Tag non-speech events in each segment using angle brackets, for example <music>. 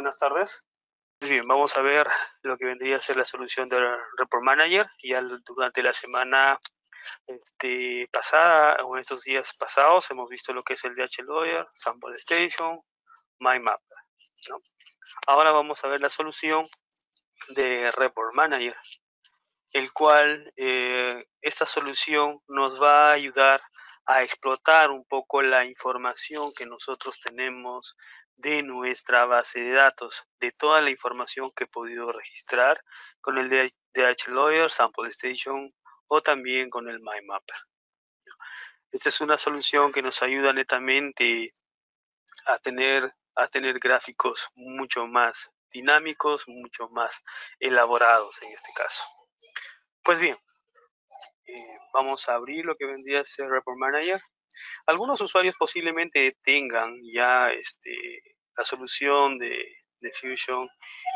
buenas tardes. Pues bien, vamos a ver lo que vendría a ser la solución del Report Manager. Ya durante la semana este, pasada, o en estos días pasados, hemos visto lo que es el DH Lawyer, Sample Station, MyMap. ¿no? Ahora vamos a ver la solución de Report Manager, el cual eh, esta solución nos va a ayudar a explotar un poco la información que nosotros tenemos de nuestra base de datos, de toda la información que he podido registrar con el DH Lawyer, Sample Station o también con el MyMapper. Esta es una solución que nos ayuda netamente a tener, a tener gráficos mucho más dinámicos, mucho más elaborados en este caso. Pues bien, eh, vamos a abrir lo que vendría a ser Report Manager. Algunos usuarios posiblemente tengan ya este, la solución de, Fusion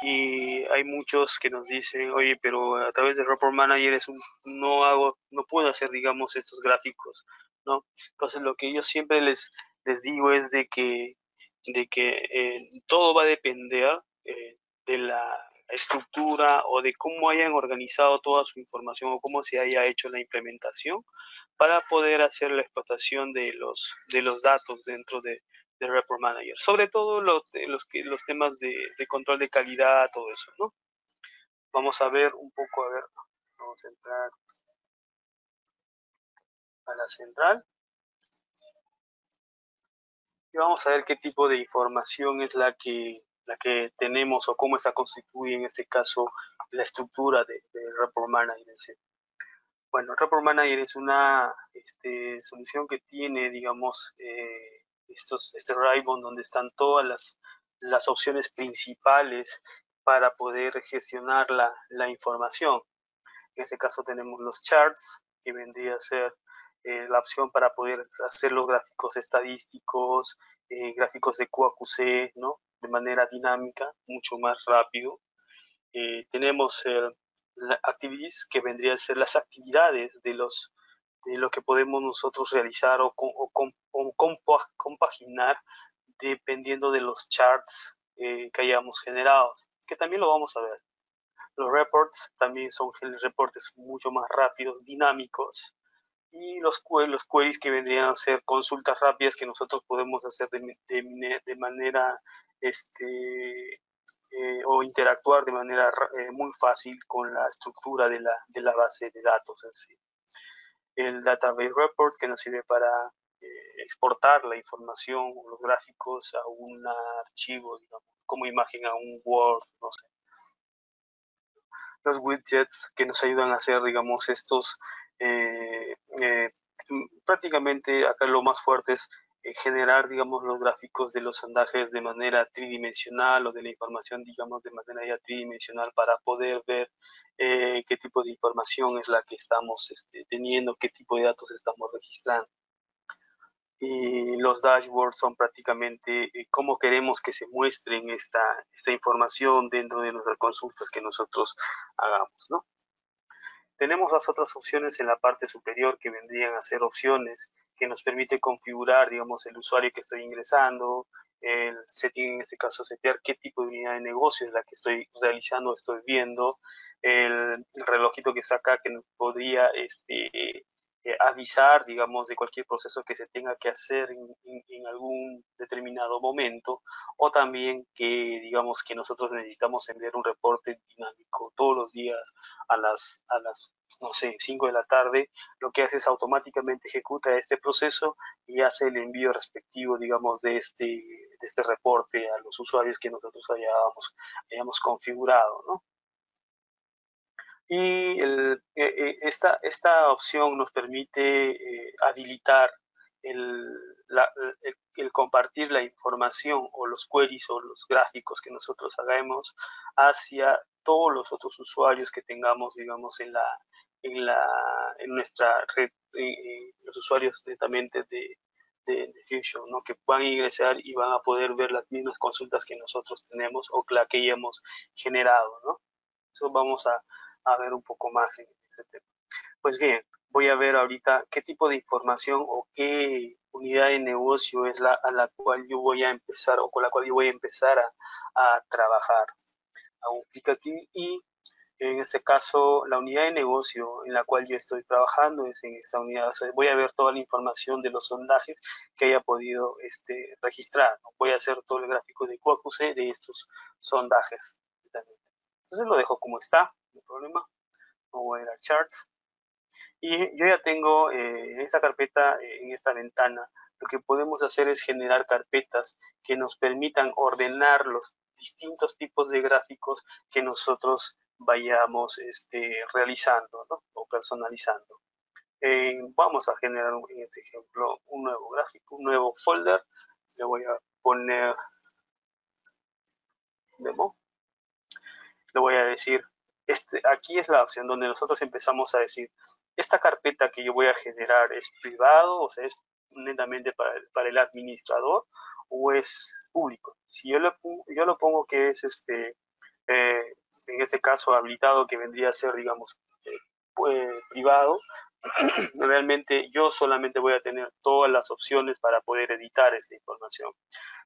y hay muchos que nos dicen, oye, pero a través de Report Manager es un, no hago, no puedo hacer, digamos, estos gráficos, ¿no? Entonces lo que yo siempre les, les digo es de que, de que eh, todo va a depender eh, de la estructura o de cómo hayan organizado toda su información o cómo se haya hecho la implementación para poder hacer la explotación de los, de los datos dentro de, de Report Manager. Sobre todo los, los, los temas de, de, control de calidad, todo eso, ¿no? Vamos a ver un poco, a ver, vamos a entrar a la central. Y vamos a ver qué tipo de información es la que la que tenemos o cómo se constituye en este caso la estructura de, Report Manager. Bueno, Report Manager es una este, solución que tiene, digamos, eh, estos, este ribbon donde están todas las, las opciones principales para poder gestionar la, la información. En este caso tenemos los charts, que vendría a ser eh, la opción para poder hacer los gráficos estadísticos, eh, gráficos de QAQC, ¿no? de manera dinámica, mucho más rápido. Eh, tenemos activities que vendrían a ser las actividades de, los, de lo que podemos nosotros realizar o, compaginar dependiendo de los charts que hayamos generado, que también lo vamos a ver. Los reports también son reportes mucho más rápidos, dinámicos, y los, los queries que vendrían a ser consultas rápidas que nosotros podemos hacer de, de, manera este, eh, o interactuar de manera eh, muy fácil con la estructura de la, base de datos en sí. El Database Report que nos sirve para eh, exportar la información o los gráficos a un archivo, digamos, como imagen a un Word, no sé. Los widgets que nos ayudan a hacer, digamos, estos prácticamente acá lo más fuerte es generar, digamos, los gráficos de los sondajes de manera tridimensional o de la información, digamos, de manera ya tridimensional para poder ver qué tipo de información es la que estamos este, teniendo, qué tipo de datos estamos registrando. Y los dashboards son prácticamente cómo queremos que se muestren esta, esta información dentro de nuestras consultas que nosotros hagamos, ¿no? Tenemos las otras opciones en la parte superior que vendrían a ser opciones que nos permite configurar, digamos, el usuario que estoy ingresando, el setting, en este caso, setear qué tipo de unidad de negocio es la que estoy realizando, estoy viendo, el, relojito que está acá que nos podría este, eh, avisar, digamos, de cualquier proceso que se tenga que hacer en, algún determinado momento, o también que, digamos, que nosotros necesitamos enviar un reporte dinámico todos los días a las, a las no sé, 5 de la tarde, lo que hace es automáticamente ejecuta este proceso y hace el envío respectivo, digamos, de este, de este reporte a los usuarios que nosotros hayamos, hayamos configurado, ¿no? Y el, eh, eh, esta, esta opción nos permite eh, habilitar el, el, compartir la información o los queries o los gráficos que nosotros hagamos hacia todos los otros usuarios que tengamos, digamos, en, la, en, la, en nuestra red, los usuarios netamente de, de, Fusion, ¿no? que puedan ingresar y van a poder ver las mismas consultas que nosotros tenemos o la que hayamos generado. ¿no? Eso vamos a, a ver un poco más en ese tema. Pues bien, voy a ver ahorita qué tipo de información o qué, unidad de negocio es la a la cual yo voy a empezar o con la cual yo voy a empezar a, a trabajar. Hago un clic aquí y en este caso, la unidad de negocio en la cual yo estoy trabajando es en esta unidad. voy a ver toda la información de los sondajes que haya podido este, registrar. Voy a hacer todo el gráfico de QAQC de estos sondajes. Entonces lo dejo como está, no hay problema. Voy a ir al chart. Y yo ya tengo eh, esta carpeta, eh, en esta ventana, lo que podemos hacer es generar carpetas que nos permitan ordenar los distintos tipos de gráficos que nosotros vayamos este, realizando o personalizando. Eh, vamos a generar en este ejemplo un nuevo gráfico, un nuevo folder. Le voy a poner demo. Le voy a decir, este, aquí es la opción donde nosotros empezamos a decir, esta carpeta que yo voy a generar es privado, o sea, es netamente para el, administrador o es público. Si yo lo, yo lo pongo que es este eh, en este caso habilitado que vendría a ser, digamos, eh, privado, <clears throat> realmente yo solamente voy a tener todas las opciones para poder editar esta información.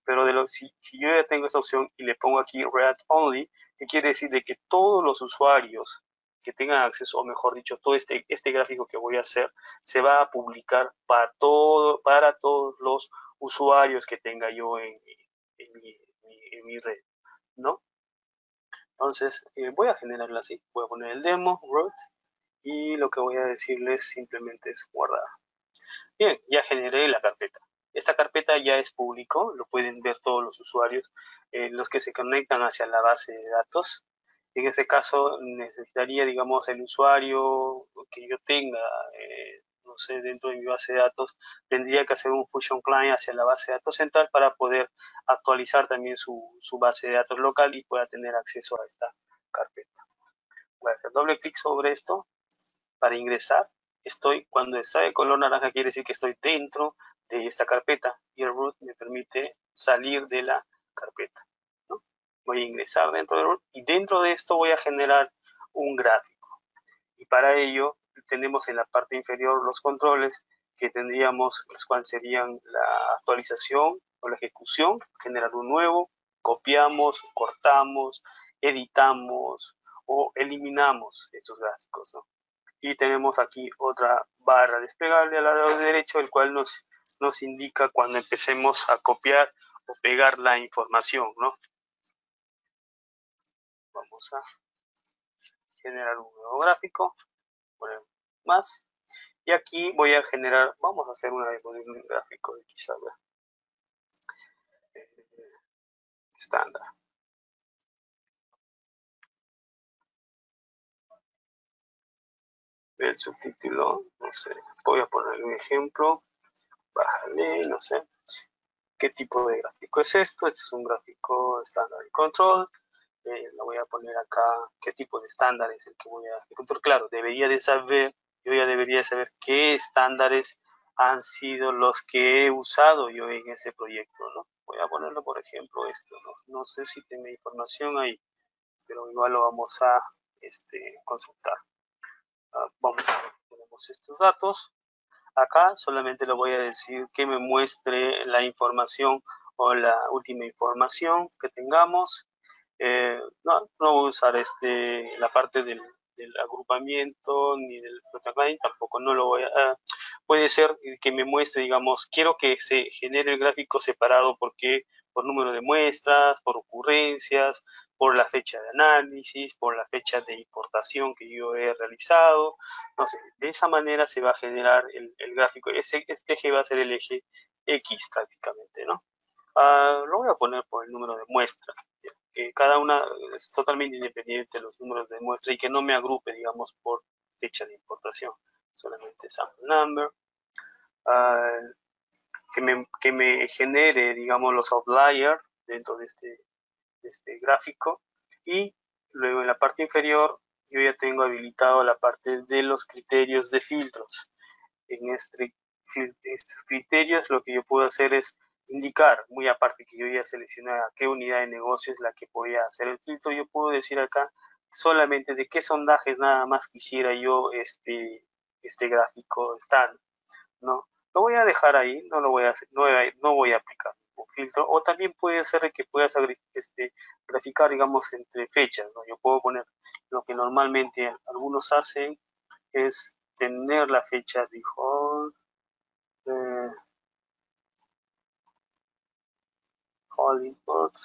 Pero si, yo ya tengo esa opción y le pongo aquí Read Only, ¿qué quiere decir? De que todos los usuarios que tengan acceso, o mejor dicho, todo este, este gráfico que voy a hacer, se va a publicar para, todo, para todos los usuarios que tenga yo en, en, mi, en mi red, ¿no? Entonces eh, voy a generarlo así, voy a poner el demo, root, y lo que voy a decirles simplemente es guardar. Bien, ya generé la carpeta. Esta carpeta ya es público, lo pueden ver todos los usuarios, eh, los que se conectan hacia la base de datos. En este caso necesitaría, digamos, el usuario que yo tenga eh, no sé, dentro de mi base de datos, tendría que hacer un Fusion Client hacia la base de datos central para poder actualizar también su, su base de datos local y pueda tener acceso a esta carpeta. Voy a hacer doble clic sobre esto para ingresar. Estoy, cuando está de color naranja quiere decir que estoy dentro de esta carpeta y el root me permite salir de la carpeta. Voy a ingresar dentro del root y dentro de esto voy a generar un gráfico. Y para ello tenemos en la parte inferior los controles que tendríamos, los cuales serían la actualización o la ejecución, generar un nuevo, copiamos, cortamos, editamos o eliminamos estos gráficos. Y tenemos aquí otra barra desplegable al lado derecho, el cual nos, nos indica cuando empecemos a copiar o pegar la información. ¿no? Vamos a generar un nuevo gráfico más. Y aquí voy a generar, vamos a hacer una un gráfico de quizá eh, estándar. El subtítulo, no sé, voy a poner un ejemplo, bájale, no sé, qué tipo de gráfico es esto, este es un gráfico estándar y control, eh, lo voy a poner acá, qué tipo de estándar es el que voy a encontrar, claro, debería de saber yo ya debería saber qué estándares han sido los que he usado yo en ese proyecto, ¿no? Voy a ponerlo, por ejemplo, esto, ¿no? sé si tiene información ahí, pero igual lo vamos a este, consultar. Ah, vamos a ver si tenemos estos datos. Acá solamente le voy a decir que me muestre la información o la última información que tengamos. Eh, no, no voy a usar este, la parte del, del agrupamiento ni del protagonista, tampoco no lo voy a... puede ser que me muestre, digamos, quiero que se genere el gráfico separado porque por número de muestras, por ocurrencias, por la fecha de análisis, por la fecha de importación que yo he realizado. Sé, de esa manera se va a generar el, gráfico. Ese, este eje va a ser el eje X prácticamente, ¿no? Ah, lo voy a poner por el número de muestras que cada una es totalmente independiente de los números de muestra y que no me agrupe, digamos, por fecha de importación, solamente sample number, ah, que, me, que, me, genere, digamos, los outliers dentro de este, de este gráfico. Y luego en la parte inferior yo ya tengo habilitado la parte de los criterios de filtros. En este, estos criterios lo que yo puedo hacer es indicar, muy aparte que yo ya seleccioné a qué unidad de negocio es la que voy a hacer el filtro, yo puedo decir acá solamente de qué sondajes nada más quisiera yo este, este gráfico estar, ¿no? Lo voy a dejar ahí, no lo voy a hacer, no voy a, aplicar un filtro. O también puede ser que puedas este, graficar, digamos, entre fechas. Yo puedo poner lo que normalmente algunos hacen es tener la fecha de all inputs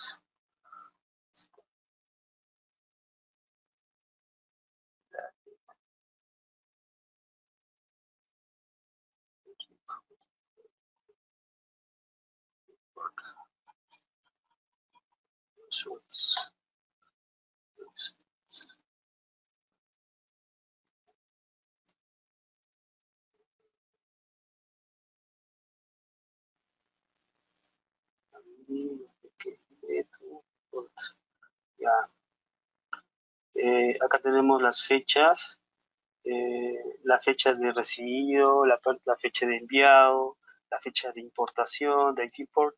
Eh, acá tenemos las fechas, eh, la fecha de recibido, la, fecha de enviado, la fecha de importación, de import.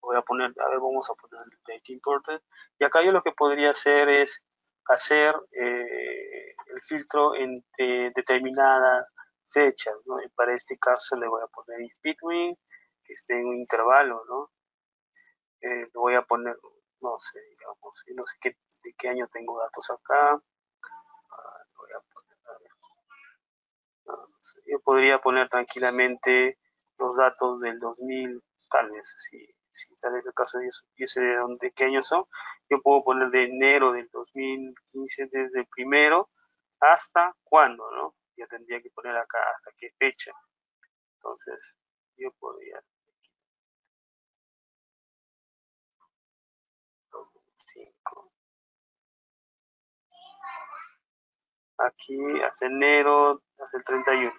Voy a poner, a ver, vamos a poner date imported. Y acá yo lo que podría hacer es hacer eh, el filtro entre determinadas fechas, ¿no? Para este caso le voy a poner is between, que esté en un intervalo, ¿no? Voy a poner, no sé, digamos, no sé qué, de qué año tengo datos acá. Ah, voy a poner, a ver. No, sé, yo podría poner tranquilamente los datos del 2000, tal vez, si, si tal vez el caso yo supiese de dónde, qué años son, yo puedo poner de enero del 2015 desde el primero hasta cuándo, ¿no? Yo tendría que poner acá hasta qué fecha. Entonces, yo podría Aquí hasta enero, hasta el 31.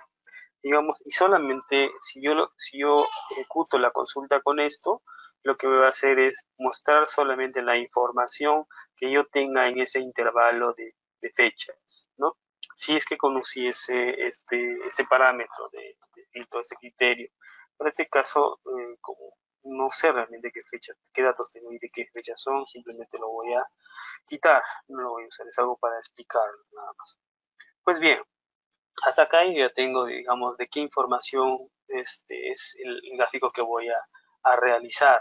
Digamos, y solamente si yo, si yo ejecuto la consulta con esto, lo que va a hacer es mostrar solamente la información que yo tenga en ese intervalo de, fechas, ¿no? Si es que conociese este, este parámetro de, filtro, ese criterio. En este caso, eh, como no sé realmente qué fecha, qué datos tengo y de qué fechas son, simplemente lo voy a quitar, no lo voy a usar, es algo para explicar nada más. Pues bien, hasta acá ya tengo, digamos, de qué información este es el gráfico que voy a, a realizar.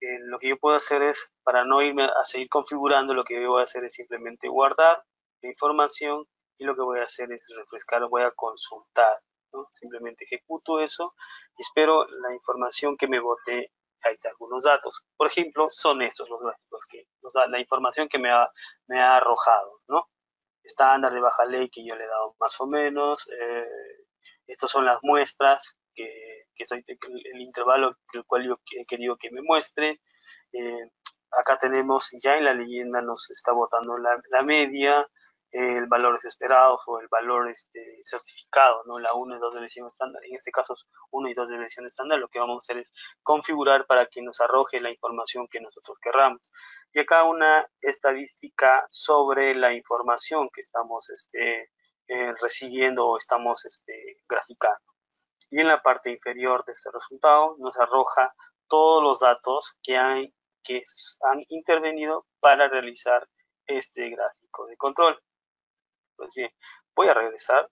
Eh, lo que yo puedo hacer es, para no irme a seguir configurando, lo que yo voy a hacer es simplemente guardar la información y lo que voy a hacer es refrescar, voy a consultar. Simplemente ejecuto eso y espero la información que me bote ahí está algunos datos. Por ejemplo, son estos los gráficos que nos da la información que me ha, me ha arrojado, ¿no? Estándar de baja ley que yo le he dado más o menos. Eh, estas son las muestras que el, intervalo el cual yo he querido que me muestre. Eh, acá tenemos, ya en la leyenda nos está botando la, media, el valor esperados o el valor este, certificado, ¿no? la 1 y 2 de versión estándar. En este caso, 1 y 2 de versión estándar, lo que vamos a hacer es configurar para que nos arroje la información que nosotros querramos. Y acá una estadística sobre la información que estamos este, eh, recibiendo o estamos este, graficando y en la parte inferior de este resultado nos arroja todos los datos que que han intervenido para realizar este gráfico de control. Pues bien, voy a regresar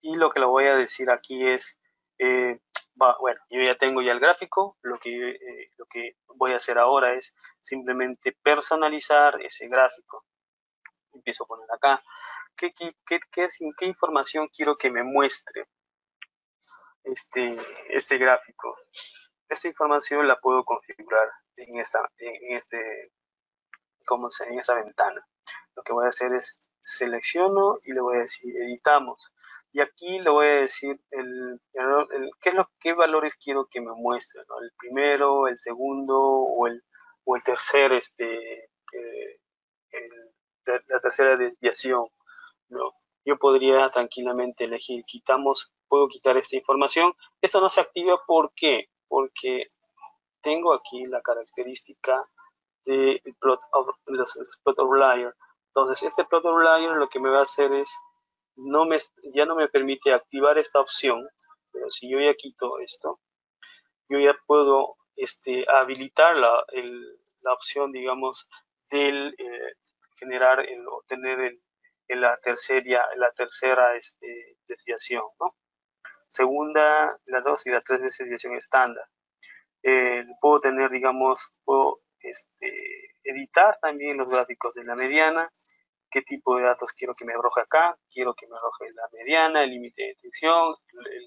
y lo que le voy a decir aquí es, eh, bueno, yo ya tengo ya el gráfico, lo que, eh, lo que voy a hacer ahora es simplemente personalizar ese gráfico. Empiezo a poner acá, ¿qué, qué, qué, información quiero que me muestre? este, este gráfico. Esta información la puedo configurar en esta, en este, como en esta ventana. Lo que voy a hacer es selecciono y le voy a decir editamos. Y aquí le voy a decir el, qué, es lo, qué valores quiero que me muestre, el primero, el segundo o el, o el tercer, este, eh, la, tercera desviación. ¿no? Yo podría tranquilamente elegir, quitamos puedo quitar esta información. Esto no se activa ¿por qué? porque tengo aquí la característica de plot of, los, plot outlier. Entonces, este plot outlier lo que me va a hacer es, no me, ya no me permite activar esta opción, pero si yo ya quito esto, yo ya puedo este, habilitar la, la opción, digamos, del eh, generar, el, obtener el, la tercera, la tercera este, desviación, segunda, la dos y la tres desviación estándar. Eh, puedo tener, digamos, puedo este, editar también los gráficos de la mediana, qué tipo de datos quiero que me arroje acá, quiero que me arroje la mediana, el límite de detección,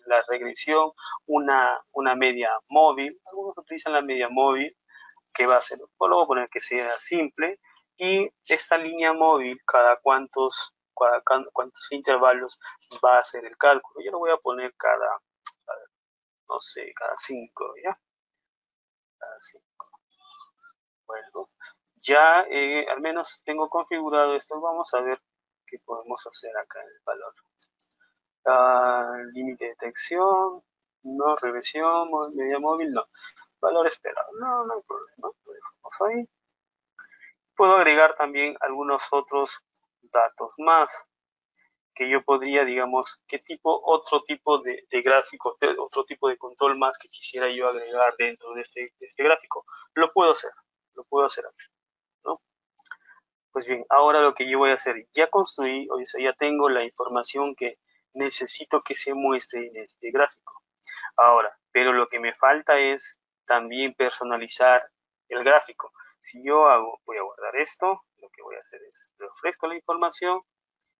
la regresión, una, una media móvil, algunos utilizan la media móvil, que va a ser, luego poner que sea simple, y esta línea móvil, cada cuántos, cuántos intervalos va a hacer el cálculo. Yo lo voy a poner cada, no sé, cada cinco, ¿ya? Cada cinco. Bueno, ya eh, al menos tengo configurado esto. Vamos a ver qué podemos hacer acá en el valor. Ah, límite de detección, no, regresión, media móvil, no. Valor esperado, no, no hay problema. Lo ahí. Puedo agregar también algunos otros datos más que yo podría, digamos, qué tipo, otro tipo de, gráfico, otro tipo de control más que quisiera yo agregar dentro de este, de este gráfico. Lo puedo hacer, lo puedo hacer aquí. Pues bien, ahora lo que yo voy a hacer, ya construí, o sea, ya tengo la información que necesito que se muestre en este gráfico. Ahora, pero lo que me falta es también personalizar el gráfico. Si yo hago, voy a guardar esto, lo que voy a hacer es, refresco la información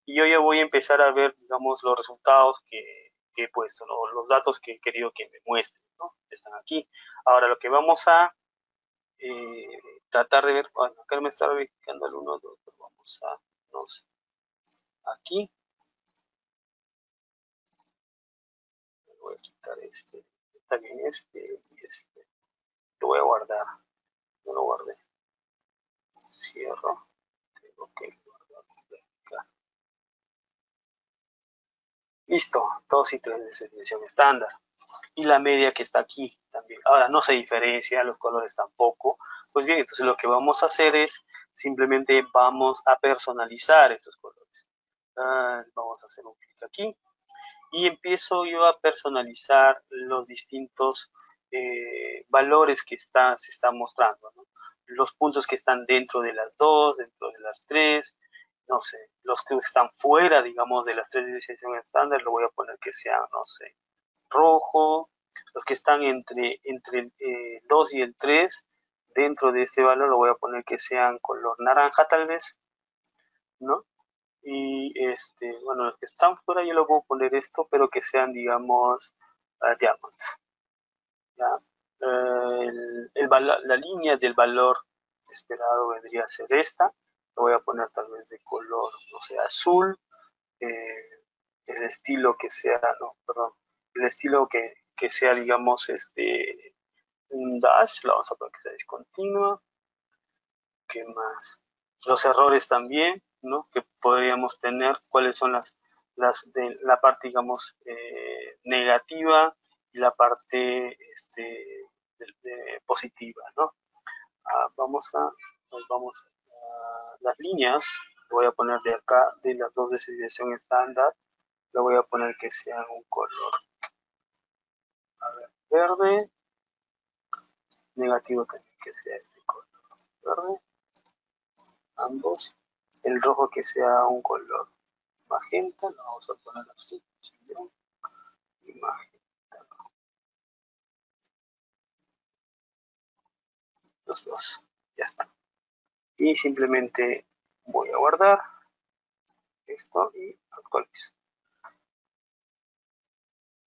y yo ya voy a empezar a ver, digamos, los resultados que, he puesto, los datos que he querido que me muestren, ¿no? Están aquí. Ahora lo que vamos a eh, tratar de ver, bueno, acá me está verificando el 1, 2, vamos a, no sé, aquí. Voy a quitar este, también este y este. Lo voy a guardar, no lo guardé. Cierro, tengo que guardar acá. Listo, dos y tres de selección estándar. Y la media que está aquí también. Ahora no se diferencia, los colores tampoco. Pues bien, entonces lo que vamos a hacer es simplemente vamos a personalizar estos colores. Ah, vamos a hacer un clic aquí y empiezo yo a personalizar los distintos eh, valores que está, se están mostrando. Los puntos que están dentro de las dos, dentro de las tres, no sé, los que están fuera, digamos, de las tres divisiones estándar, lo voy a poner que sean, no sé, rojo, los que están entre, entre el eh, 2 y el 3, dentro de este valor lo voy a poner que sean color naranja tal vez, ¿no? Y este, bueno, los que están fuera yo lo puedo poner esto, pero que sean, digamos, uh. ¿ya? Eh, el, la línea del valor esperado vendría a ser esta. Lo voy a poner tal vez de color, no sé, azul. Eh, el estilo que sea, no, perdón, el estilo que, que sea, digamos, este, un dash, la vamos a poner que sea discontinua. ¿Qué más? Los errores también, ¿no? Que podríamos tener, cuáles son las, las de la parte, digamos, eh, negativa y la parte este, positiva, ¿no? Ah, vamos a, vamos las líneas, voy a poner de acá, de las dos de estándar, lo voy a poner que sean un color verde negativo también que sea este color verde ambos el rojo que sea un color magenta lo vamos a poner así y magenta. Los dos ya está. Y simplemente voy a guardar esto y actualizo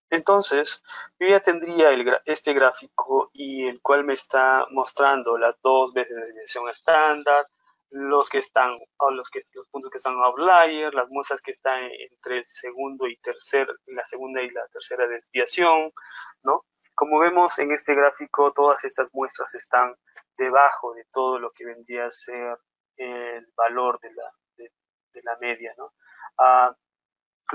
entonces, yo ya tendría este gráfico y el cual me está mostrando las dos veces de dimensión estándar, los que están, o los, que, los puntos que están outlier, las muestras que están entre el segundo y tercer, la segunda y la tercera desviación, ¿no? Como vemos en este gráfico, todas estas muestras están debajo de todo lo que vendría a ser el valor de la, de, la media, ¿no? Ah,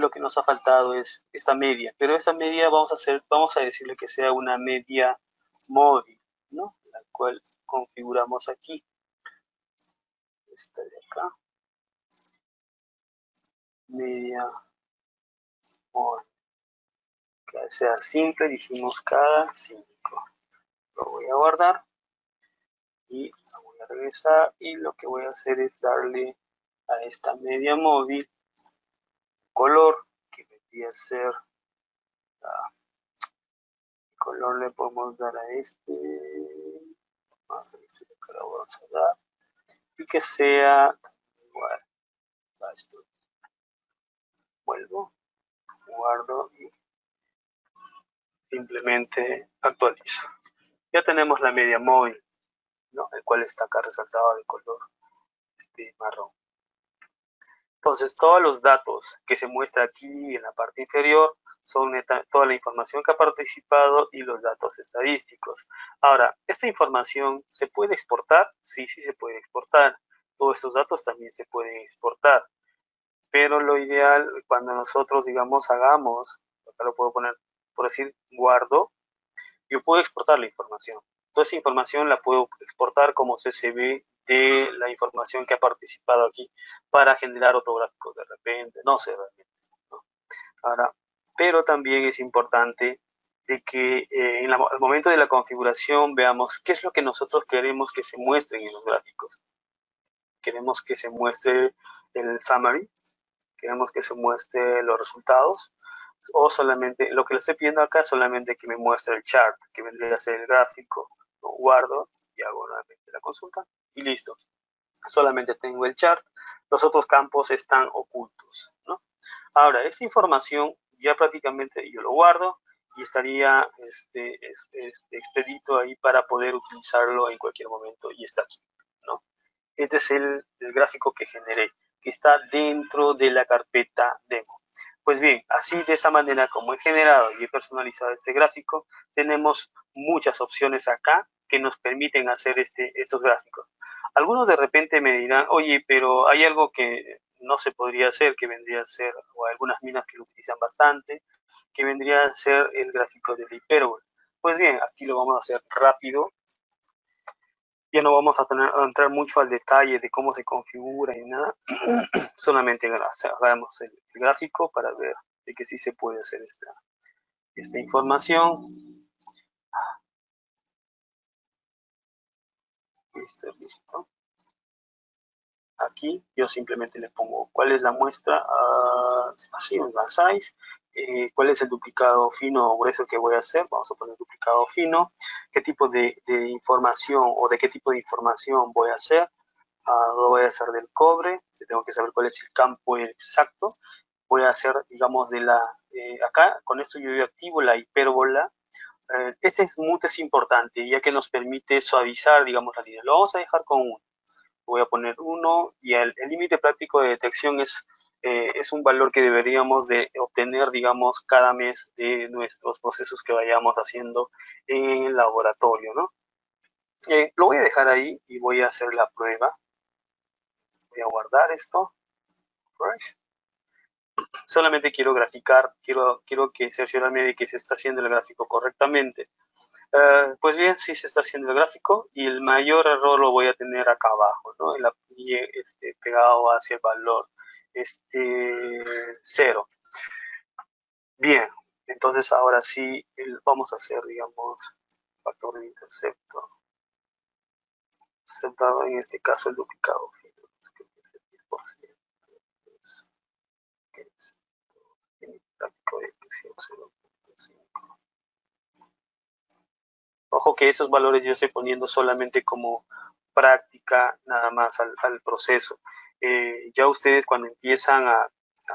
lo que nos ha faltado es esta media, pero esta media vamos a hacer, vamos a decirle que sea una media móvil, ¿no? La cual configuramos aquí. Esta de acá. Media móvil. Que sea simple, dijimos cada 5. Lo voy a guardar y lo voy a regresar y lo que voy a hacer es darle a esta media móvil color que vendría a ser color le podemos dar a este, vamos a dar, y que sea igual. Vuelvo, guardo y simplemente actualizo. Ya tenemos la media móvil, ¿no? el cual está acá resaltado de color este marrón. Entonces, todos los datos que se muestra aquí en la parte inferior son toda la información que ha participado y los datos estadísticos. Ahora, ¿esta información se puede exportar? Sí, sí se puede exportar. Todos estos datos también se pueden exportar. Pero lo ideal, cuando nosotros, digamos, hagamos, acá lo puedo poner, por decir, guardo, yo puedo exportar la información. Toda esa información la puedo exportar como CSV de la información que ha participado aquí para generar otro gráfico de repente, no sé realmente. Ahora, pero también es importante de que eh, en el momento de la configuración veamos qué es lo que nosotros queremos que se muestren en los gráficos. Queremos que se muestre el summary, queremos que se muestre los resultados, o solamente, lo que le estoy pidiendo acá solamente que me muestre el chart, que vendría a ser el gráfico, lo guardo y hago nuevamente la consulta y listo. Solamente tengo el chart, los otros campos están ocultos. ¿no? Ahora, esta información ya prácticamente yo lo guardo y estaría este, este, expedito ahí para poder utilizarlo en cualquier momento y está aquí. ¿no? Este es el, el gráfico que generé, que está dentro de la carpeta demo. Pues bien, así de esa manera como he generado y he personalizado este gráfico, tenemos muchas opciones acá que nos permiten hacer este, estos gráficos. Algunos de repente me dirán, oye, pero hay algo que no se podría hacer, que vendría a ser, o algunas minas que lo utilizan bastante, que vendría a ser el gráfico de la hipérbol. Pues bien, aquí lo vamos a hacer rápido. Ya no vamos a, entrar mucho al detalle de cómo se configura y nada. <clears throat> Solamente hagamos el, el, gráfico para ver de que sí se puede hacer esta, esta información. Listo, listo. Aquí yo simplemente le pongo cuál es la muestra, así, un size, eh, cuál es el duplicado fino o grueso que voy a hacer, vamos a poner duplicado fino, qué tipo de, de información o de qué tipo de información voy a hacer, uh, lo voy a hacer del cobre, tengo que saber cuál es el campo exacto, voy a hacer, digamos, de la, eh, acá, con esto yo activo la hipérbola, eh, este mute es importante ya que nos permite suavizar, digamos, la línea. Lo vamos a dejar con 1 voy a poner 1 y el límite práctico de detección es, eh, es un valor que deberíamos de obtener, digamos, cada mes de nuestros procesos que vayamos haciendo en el laboratorio, ¿no? Eh, lo voy a dejar ahí y voy a hacer la prueba. Voy a guardar esto. Solamente quiero graficar, quiero, quiero que cerciorarme de que se está haciendo el gráfico correctamente. Eh, pues bien, sí se está haciendo el gráfico y el mayor error lo voy a tener acá abajo, ¿no? El este, pegado hacia el valor este, cero. Bien, entonces ahora sí vamos a hacer, digamos, factor de intercepto. Aceptado en este caso el duplicado Ojo que esos valores yo estoy poniendo solamente como práctica nada más al, proceso. Eh, ya ustedes cuando empiezan a,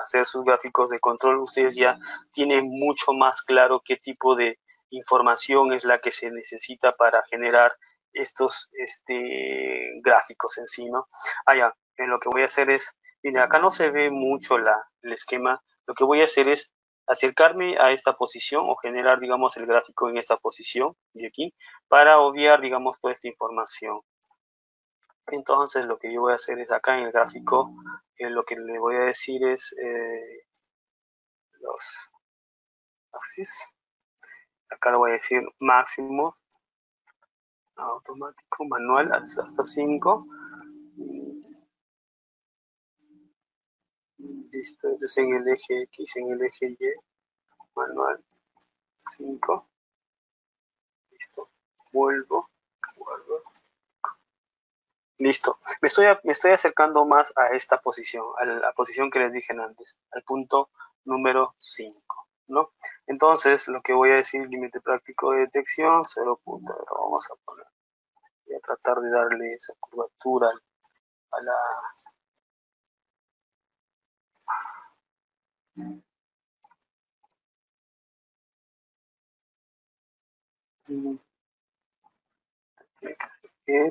hacer sus gráficos de control, ustedes ya tienen mucho más claro qué tipo de información es la que se necesita para generar estos este, gráficos en sí, ¿no? Ah, ya, en lo que voy a hacer es, mire, acá no se ve mucho la, el esquema, lo que voy a hacer es acercarme a esta posición o generar, digamos, el gráfico en esta posición de aquí para obviar, digamos, toda esta información. Entonces, lo que yo voy a hacer es acá en el gráfico, eh, lo que le voy a decir es eh, los axis. Acá lo voy a decir máximo, automático, manual, hasta 5. Listo, entonces en el eje X, en el eje Y, manual 5. Listo, vuelvo, vuelvo. Listo, me estoy, me estoy acercando más a esta posición, a la posición que les dije antes, al punto número 5. ¿no? Entonces, lo que voy a decir, límite práctico de detección, 0. Vamos a poner, voy a tratar de darle esa curvatura a la...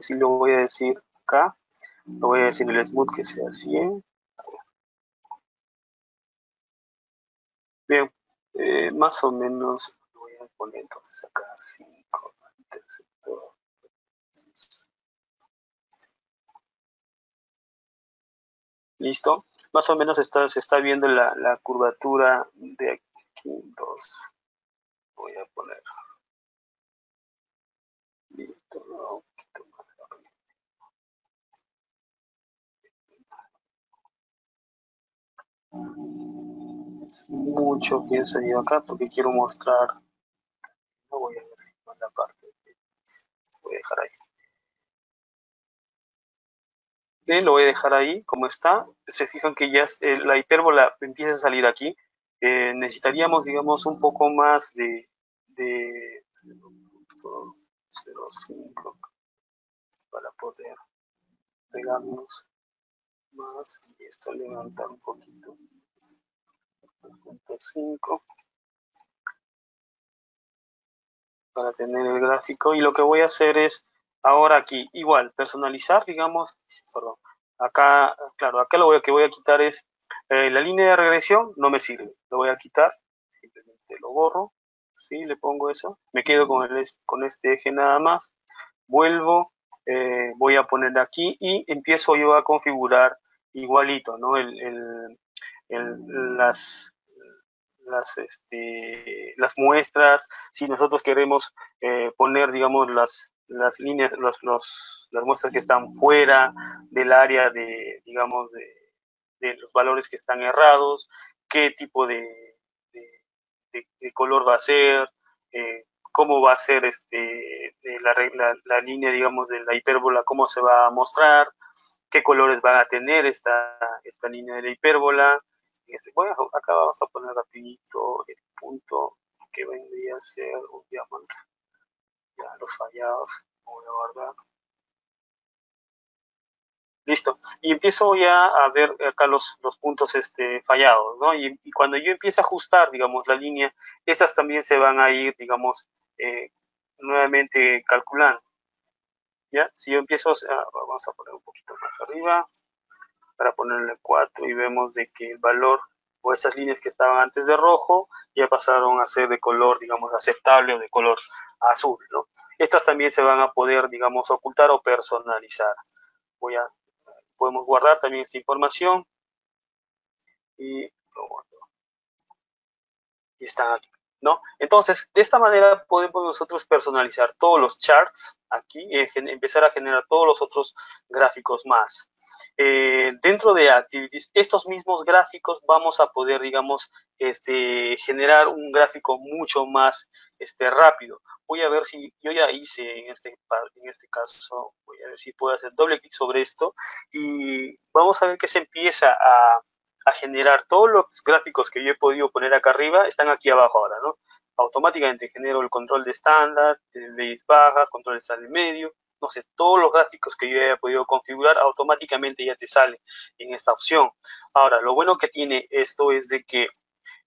Si lo voy a decir acá, lo voy a decir en el smooth que sea 100. Bien, eh, más o menos voy a poner entonces acá 5 interceptor. Listo. Más o menos está, se está viendo la, la curvatura de aquí. 2. Voy a poner. Listo. Más Es mucho que he salido acá porque quiero mostrar. No voy a decir la parte. Voy a dejar ahí. Lo voy a dejar ahí como está. Se fijan que ya eh, la hipérbola empieza a salir aquí. Eh, necesitaríamos, digamos, un poco más de, de 0.5 para poder pegarnos más y esto levantar un poquito 2.5 para tener el gráfico y lo que voy a hacer es ahora aquí igual personalizar digamos perdón acá claro acá lo voy a, que voy a quitar es eh, la línea de regresión no me sirve lo voy a quitar simplemente lo borro ¿sí? le pongo eso me quedo con, el, con este eje nada más vuelvo eh, voy a poner aquí y empiezo yo a configurar igualito ¿no? el, el, las las, este, las muestras, si nosotros queremos eh, poner, digamos, las, las líneas, los, los, las muestras que están fuera del área de, digamos, de, de los valores que están errados, qué tipo de, de, color va a ser, eh, cómo va a ser este, la, la, la, línea, digamos, de la hipérbola, cómo se va a mostrar, qué colores van a tener esta, esta línea de la hipérbola, este, bueno, acá vamos a poner rapidito el punto que vendría a ser un diamante. Ya los fallados, voy a guardar. Listo. Y empiezo ya a ver acá los, los puntos este, fallados, ¿no? Y, y, cuando yo empiezo a ajustar, digamos, la línea, estas también se van a ir, digamos, eh, nuevamente calculando. ¿Ya? Si yo empiezo, vamos a poner un poquito más arriba, para ponerle 4 y vemos de que el valor o esas líneas que estaban antes de rojo ya pasaron a ser de color, digamos, aceptable o de color azul, ¿no? Estas también se van a poder, digamos, ocultar o personalizar. Voy a, podemos guardar también esta información y. Y están aquí. ¿No? Entonces, de esta manera podemos nosotros personalizar todos los charts aquí y empezar a generar todos los otros gráficos más. Eh, dentro de Activities, estos mismos gráficos vamos a poder, digamos, este, generar un gráfico mucho más este, rápido. Voy a ver si yo ya hice en este, en este caso, voy a ver si puedo hacer doble clic sobre esto y vamos a ver que se empieza a, a generar todos los gráficos que yo he podido poner acá arriba, están aquí abajo ahora, ¿no? Automáticamente genero el control de estándar, leyes bajas, control de estándar medio, no sé, todos los gráficos que yo haya podido configurar automáticamente ya te sale en esta opción. Ahora, lo bueno que tiene esto es de que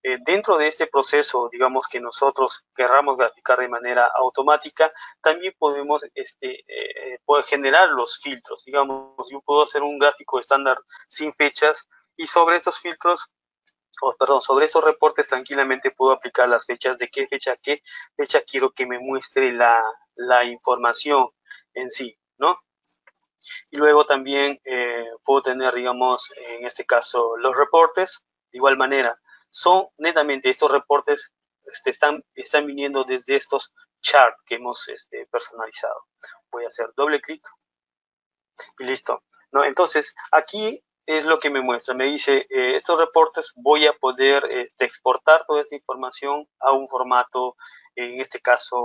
eh, dentro de este proceso, digamos que nosotros querramos graficar de manera automática, también podemos este, eh, poder generar los filtros. Digamos, yo puedo hacer un gráfico estándar sin fechas y sobre estos filtros o perdón, sobre esos reportes tranquilamente puedo aplicar las fechas de qué fecha, qué fecha quiero que me muestre la, la información en sí, ¿no? Y luego también eh, puedo tener, digamos, en este caso, los reportes. De igual manera, son netamente estos reportes este, están, están viniendo desde estos charts que hemos este, personalizado. Voy a hacer doble clic y listo. ¿no? Entonces, aquí es lo que me muestra. Me dice, eh, estos reportes voy a poder este, exportar toda esta información a un formato, en este caso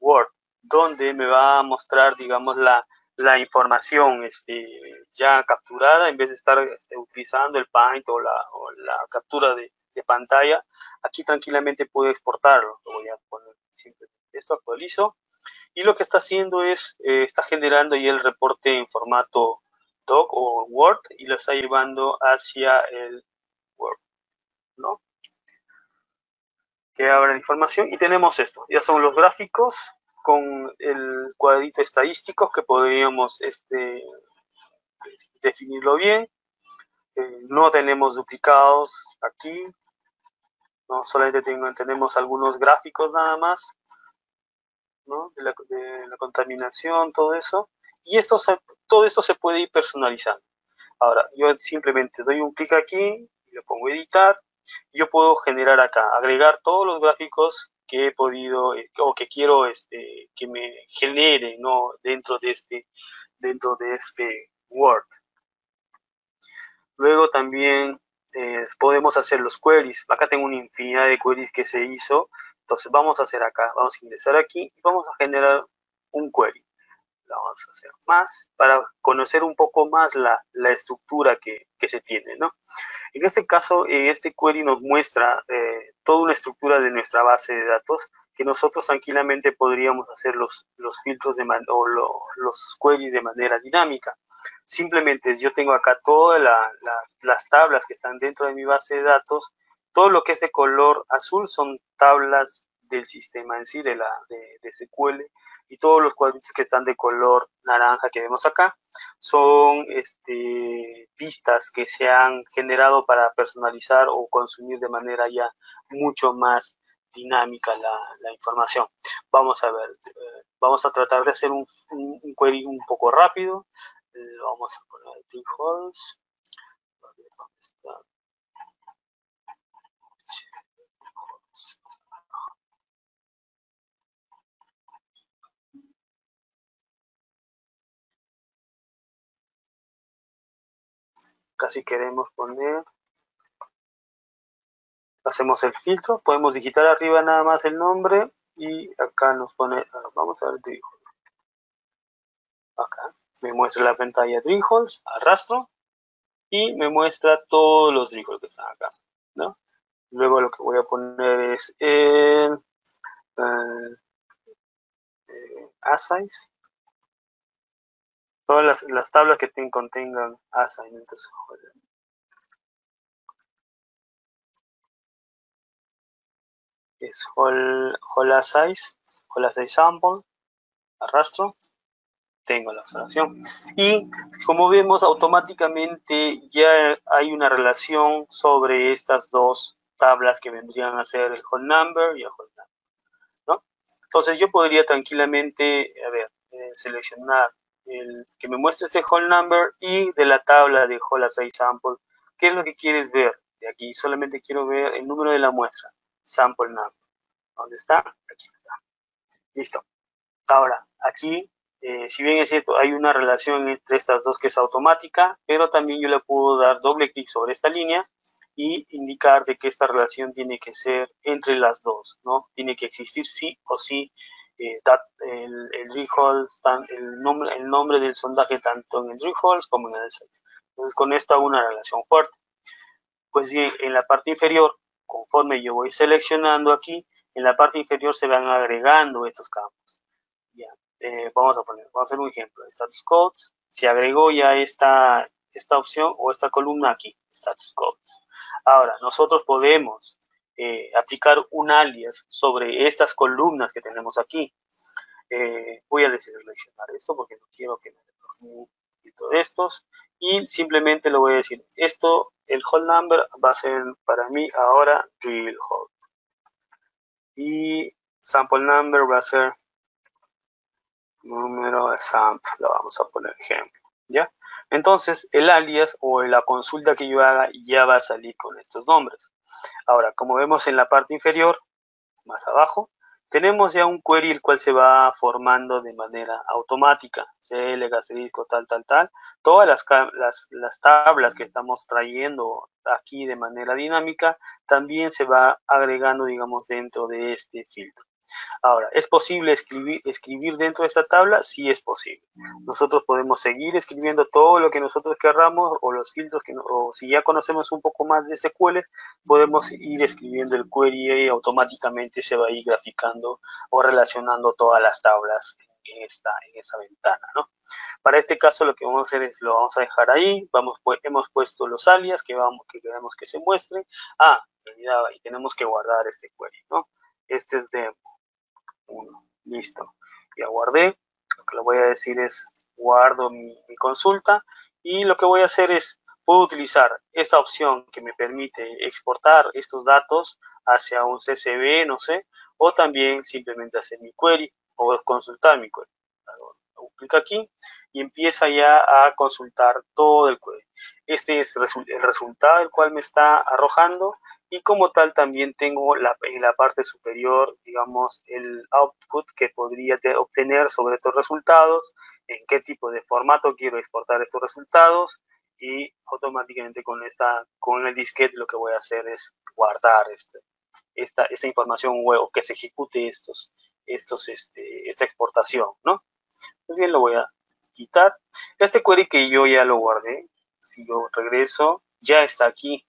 Word donde me va a mostrar, digamos, la, la información este, ya capturada en vez de estar este, utilizando el Paint o la, o la captura de, de pantalla, aquí tranquilamente puedo exportarlo. Lo voy a poner simplemente esto, actualizo. Y lo que está haciendo es, eh, está generando ya el reporte en formato doc o Word y lo está llevando hacia el Word, ¿no? Que abra la información y tenemos esto. Ya son los gráficos con el cuadrito estadístico que podríamos este, definirlo bien. Eh, no tenemos duplicados aquí. No, solamente tenemos algunos gráficos nada más. de, la, contaminación, todo eso. Y esto se, todo esto se puede ir personalizando. Ahora, yo simplemente doy un clic aquí, y le pongo editar, yo puedo generar acá, agregar todos los gráficos que he podido eh, o que quiero este, que me genere ¿no? dentro de este dentro de este Word. Luego también eh, podemos hacer los queries. Acá tengo una infinidad de queries que se hizo. Entonces vamos a hacer acá, vamos a ingresar aquí y vamos a generar un query. Lo vamos a hacer más para conocer un poco más la, la estructura que, que, se tiene. ¿no? En este caso, eh, este query nos muestra eh, toda una estructura de nuestra base de datos que nosotros tranquilamente podríamos hacer los, los filtros de o lo, los queries de manera dinámica. Simplemente yo tengo acá todas la, la, las tablas que están dentro de mi base de datos. Todo lo que es de color azul son tablas del sistema en sí, de, la, de, de SQL, y todos los cuadritos que están de color naranja que vemos acá son este, pistas que se han generado para personalizar o consumir de manera ya mucho más dinámica la, información. Vamos a ver, eh, vamos a tratar de hacer un, un, query un poco rápido. Eh, vamos a poner el holes. ¿Dónde está? Casi queremos poner. Hacemos el filtro podemos digitar arriba nada más el nombre y acá nos pone vamos a ver Drillholes acá me muestra la pantalla Drillholes arrastro y me muestra todos los Drillholes que están acá ¿no? luego lo que voy a poner es el eh, eh, Asize todas las, las tablas que ten, contengan assignments. Es whole, whole size, whole sample, arrastro, tengo la observación. Y como vemos, automáticamente ya hay una relación sobre estas dos tablas que vendrían a ser el whole number y el whole number. Entonces yo podría tranquilamente, a ver, eh, seleccionar el, que me muestre este whole number y de la tabla de whole assay sample, ¿qué es lo que quieres ver? De aquí solamente quiero ver el número de la muestra, sample number. ¿Dónde está? Aquí está. Listo. Ahora, aquí, eh, si bien es cierto, hay una relación entre estas dos que es automática, pero también yo le puedo dar doble clic sobre esta línea y indicar de que esta relación tiene que ser entre las dos, ¿no? Tiene que existir sí o sí eh, el, el el nombre, el nombre del sondaje tanto en el reholds como en el site. Entonces con esto hago una relación fuerte. Pues en la parte inferior, conforme yo voy seleccionando aquí, en la parte inferior se van agregando estos campos. Ya, eh, vamos a poner, vamos a hacer un ejemplo. Status codes, se agregó ya esta, esta opción o esta columna aquí, status codes. Ahora, nosotros podemos eh, aplicar un alias sobre estas columnas que tenemos aquí. Eh, voy a deseleccionar esto porque no quiero que me un poquito de estos y simplemente le voy a decir esto, el whole number va a ser para mí ahora drill hole y sample number va a ser número de sample, lo vamos a poner ejemplo, ¿ya? Entonces, el alias o la consulta que yo haga ya va a salir con estos nombres. Ahora, como vemos en la parte inferior, más abajo, tenemos ya un query el cual se va formando de manera automática. CL, asterisco, tal, tal, tal. Todas las, las, las, tablas que estamos trayendo aquí de manera dinámica también se va agregando, digamos, dentro de este filtro. Ahora, ¿es posible escribir, dentro de esta tabla? Sí es posible. Nosotros podemos seguir escribiendo todo lo que nosotros querramos o los filtros que o si ya conocemos un poco más de SQL, podemos ir escribiendo el query y automáticamente se va a ir graficando o relacionando todas las tablas en esta, en esta ventana, ¿no? Para este caso lo que vamos a hacer es lo vamos a dejar ahí, pues, hemos puesto los alias que, queremos que se muestren. Ah, y tenemos que guardar este query, ¿no? Este es demo 1, listo. Ya guardé, lo que le voy a decir es guardo mi, consulta y lo que voy a hacer es, puedo utilizar esta opción que me permite exportar estos datos hacia un CSV, no sé, o también simplemente hacer mi query o consultar mi query. Hago clic aquí y empieza ya a consultar todo el query. Este es el resultado el cual me está arrojando y como tal también tengo la, en la parte superior, digamos, el output que podría obtener sobre estos resultados, en qué tipo de formato quiero exportar estos resultados y automáticamente con, esta, con el disquete lo que voy a hacer es guardar este, esta, esta información o que se ejecute estos, estos, este, esta exportación, ¿no? Muy bien, lo voy a quitar. Este query que yo ya lo guardé, si yo regreso, ya está aquí,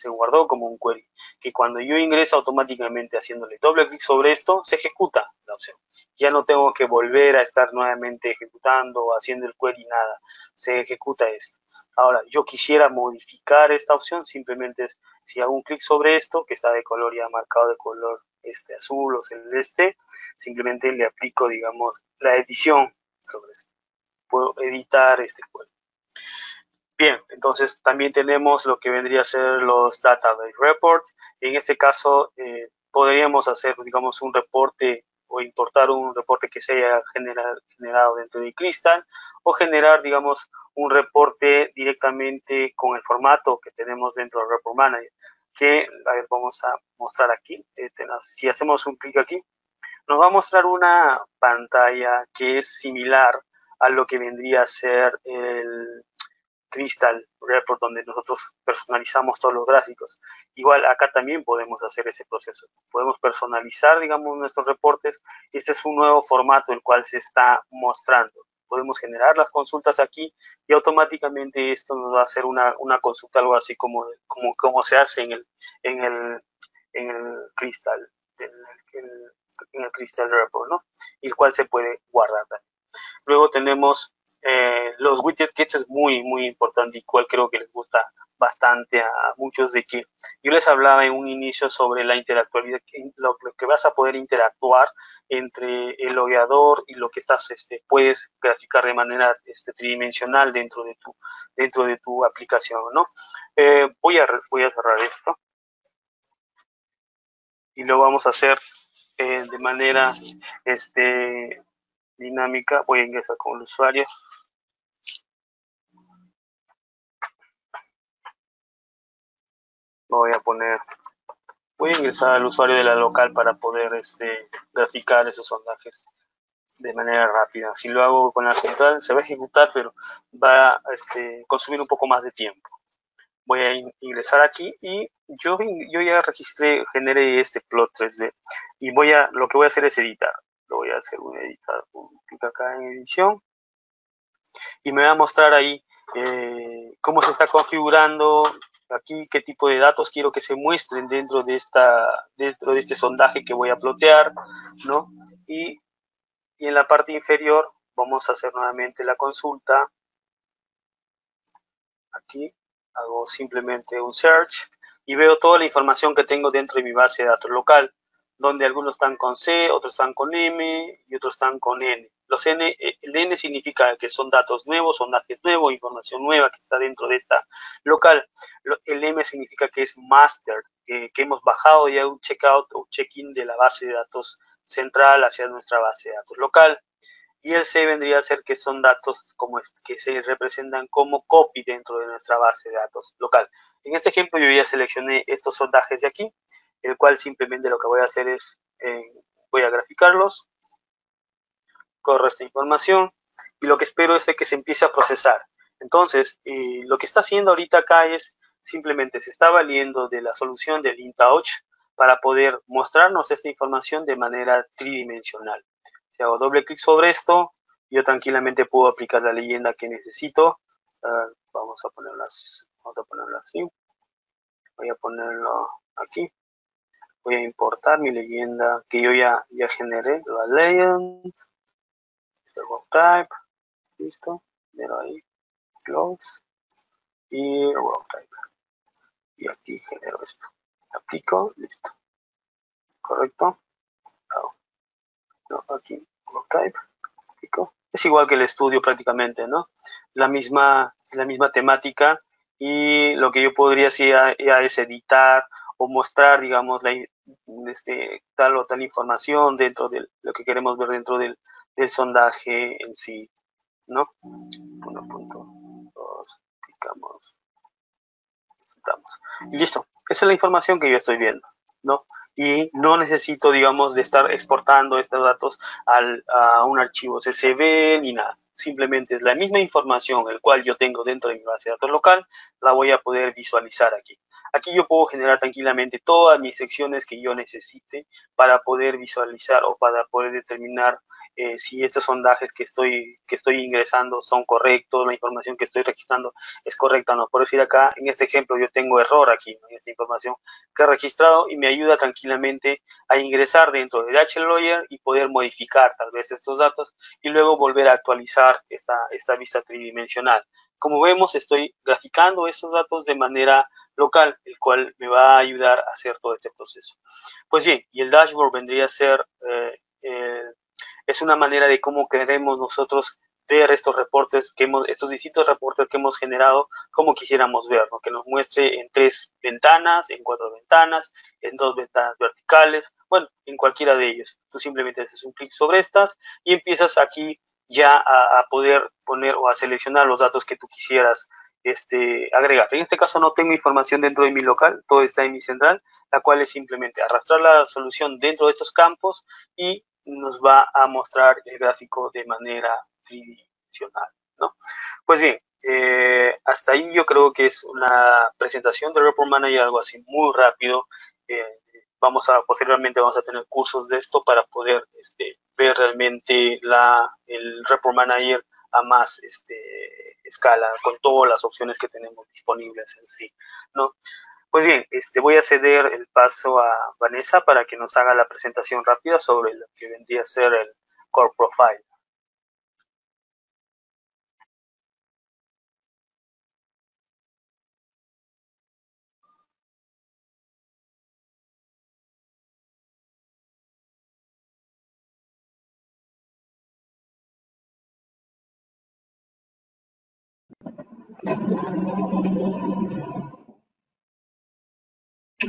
se guardó como un query, que cuando yo ingreso automáticamente haciéndole doble clic sobre esto, se ejecuta la opción. Ya no tengo que volver a estar nuevamente ejecutando haciendo el query, nada, se ejecuta esto. Ahora, yo quisiera modificar esta opción, simplemente es, si hago un clic sobre esto, que está de color ya marcado de color este azul o celeste, simplemente le aplico, digamos, la edición sobre esto. Puedo editar este query. Bien, entonces también tenemos lo que vendría a ser los database reports. En este caso eh, podríamos hacer, digamos, un reporte o importar un reporte que se haya generado dentro de Crystal o generar, digamos, un reporte directamente con el formato que tenemos dentro del Report Manager que, a ver, vamos a mostrar aquí. Eh, si hacemos un clic aquí, nos va a mostrar una pantalla que es similar a lo que vendría a ser el, Crystal Report, donde nosotros personalizamos todos los gráficos. Igual acá también podemos hacer ese proceso. Podemos personalizar, digamos, nuestros reportes. Este es un nuevo formato el cual se está mostrando. Podemos generar las consultas aquí y automáticamente esto nos va a hacer una, consulta, algo así como, como, se hace en el, en el, en el Crystal, en el, en el Crystal Report, ¿no? Y el cual se puede guardar. Luego tenemos eh, los widgets que es muy, muy importante y cual creo que les gusta bastante a muchos de que yo les hablaba en un inicio sobre la interactualidad, lo, que vas a poder interactuar entre el logueador y lo que estás, este, puedes graficar de manera este, tridimensional dentro de tu, dentro de tu aplicación, ¿no? Eh, voy, a, voy a cerrar esto y lo vamos a hacer eh, de manera este, dinámica. Voy a ingresar con el usuario. Voy a poner, voy a ingresar al usuario de la local para poder este, graficar esos sondajes de manera rápida. Si lo hago con la central, se va a ejecutar, pero va a este, consumir un poco más de tiempo. Voy a ingresar aquí y yo, yo ya registré, generé este plot 3D y voy a, lo que voy a hacer es editar. Lo voy a hacer un editar, un clic acá en edición y me va a mostrar ahí eh, cómo se está configurando aquí qué tipo de datos quiero que se muestren dentro de, esta, dentro de este sondaje que voy a plotear, ¿no? Y, y en la parte inferior vamos a hacer nuevamente la consulta. Aquí hago simplemente un search y veo toda la información que tengo dentro de mi base de datos local, donde algunos están con C, otros están con M y otros están con N. Los N, eh, el N significa que son datos nuevos, son datos nuevos, información nueva que está dentro de esta local. El M significa que es master, que hemos bajado ya un checkout o check-in de la base de datos central hacia nuestra base de datos local. Y el C vendría a ser que son datos como que se representan como copy dentro de nuestra base de datos local. En este ejemplo yo ya seleccioné estos sondajes de aquí, el cual simplemente lo que voy a hacer es, eh, voy a graficarlos corro esta información y lo que espero es que se empiece a procesar. Entonces, eh, lo que está haciendo ahorita acá es simplemente se está valiendo de la solución del InTouch para poder mostrarnos esta información de manera tridimensional. Si hago doble clic sobre esto, yo tranquilamente puedo aplicar la leyenda que necesito. Ah, vamos a ponerlas, vamos a ponerlo así. Voy a ponerlo aquí. Voy a importar mi leyenda que yo ya, ya generé, la legend. Este type. Listo. Miro ahí. Close. Y rock type. Y aquí genero esto. Aplico. Listo. ¿Correcto? No, aquí. Rock type. Aplico. Es igual que el estudio prácticamente, ¿no? La misma, la misma temática y lo que yo podría hacer ya, es editar o mostrar, digamos, la, este, tal o tal información dentro de lo que queremos ver dentro del, del sondaje en sí, ¿no? 1.2, picamos, y listo. Esa es la información que yo estoy viendo, ¿no? y no necesito, digamos, de estar exportando estos datos al, a un archivo CSV ni nada. Simplemente es la misma información el cual yo tengo dentro de mi base de datos local, la voy a poder visualizar aquí. Aquí yo puedo generar tranquilamente todas mis secciones que yo necesite para poder visualizar o para poder determinar eh, si estos sondajes que estoy, que estoy ingresando son correctos, la información que estoy registrando es correcta o no. Por decir acá, en este ejemplo, yo tengo error aquí en esta información que he registrado y me ayuda tranquilamente a ingresar dentro de HLawyer y poder modificar tal vez estos datos y luego volver a actualizar esta, esta vista tridimensional. Como vemos, estoy graficando estos datos de manera local, el cual me va a ayudar a hacer todo este proceso. Pues bien, y el dashboard vendría a ser eh, es una manera de cómo queremos nosotros ver estos reportes, que hemos, estos distintos reportes que hemos generado, como quisiéramos ver, que nos muestre en tres ventanas, en cuatro ventanas, en dos ventanas verticales, bueno, en cualquiera de ellos. Tú simplemente haces un clic sobre estas y empiezas aquí ya a, poder poner o a seleccionar los datos que tú quisieras este, agregar. En este caso no tengo información dentro de mi local, todo está en mi central, la cual es simplemente arrastrar la solución dentro de estos campos y nos va a mostrar el gráfico de manera tridimensional. ¿no? Pues bien, eh, hasta ahí yo creo que es una presentación de Report Manager, algo así muy rápido. Eh, vamos a, posteriormente vamos a tener cursos de esto para poder este, ver realmente el Report Manager a más este, escala, con todas las opciones que tenemos disponibles en sí, ¿no? Pues bien, este, voy a ceder el paso a Vanessa para que nos haga la presentación rápida sobre lo que vendría a ser el Core Profile.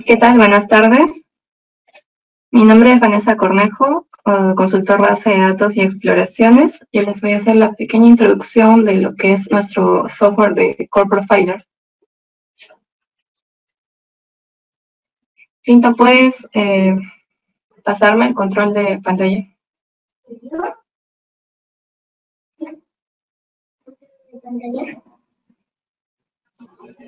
¿Qué tal? Buenas tardes. Mi nombre es Vanessa Cornejo, eh, consultor base de datos y exploraciones. Yo les voy a hacer la pequeña introducción de lo que es nuestro software de Core Profiler. Pinto, ¿puedes eh, pasarme el control de pantalla? ¿Pantalla?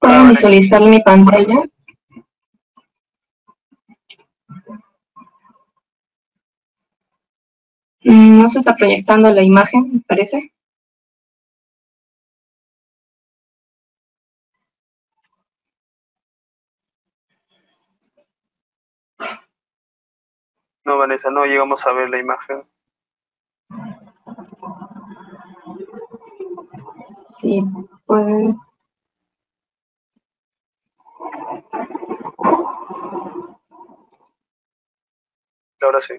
¿Pueden visualizar mi pantalla? Mm, no se está proyectando la imagen, me parece. No, Vanessa, no llegamos a ver la imagen. Sí, pues... Ahora sí.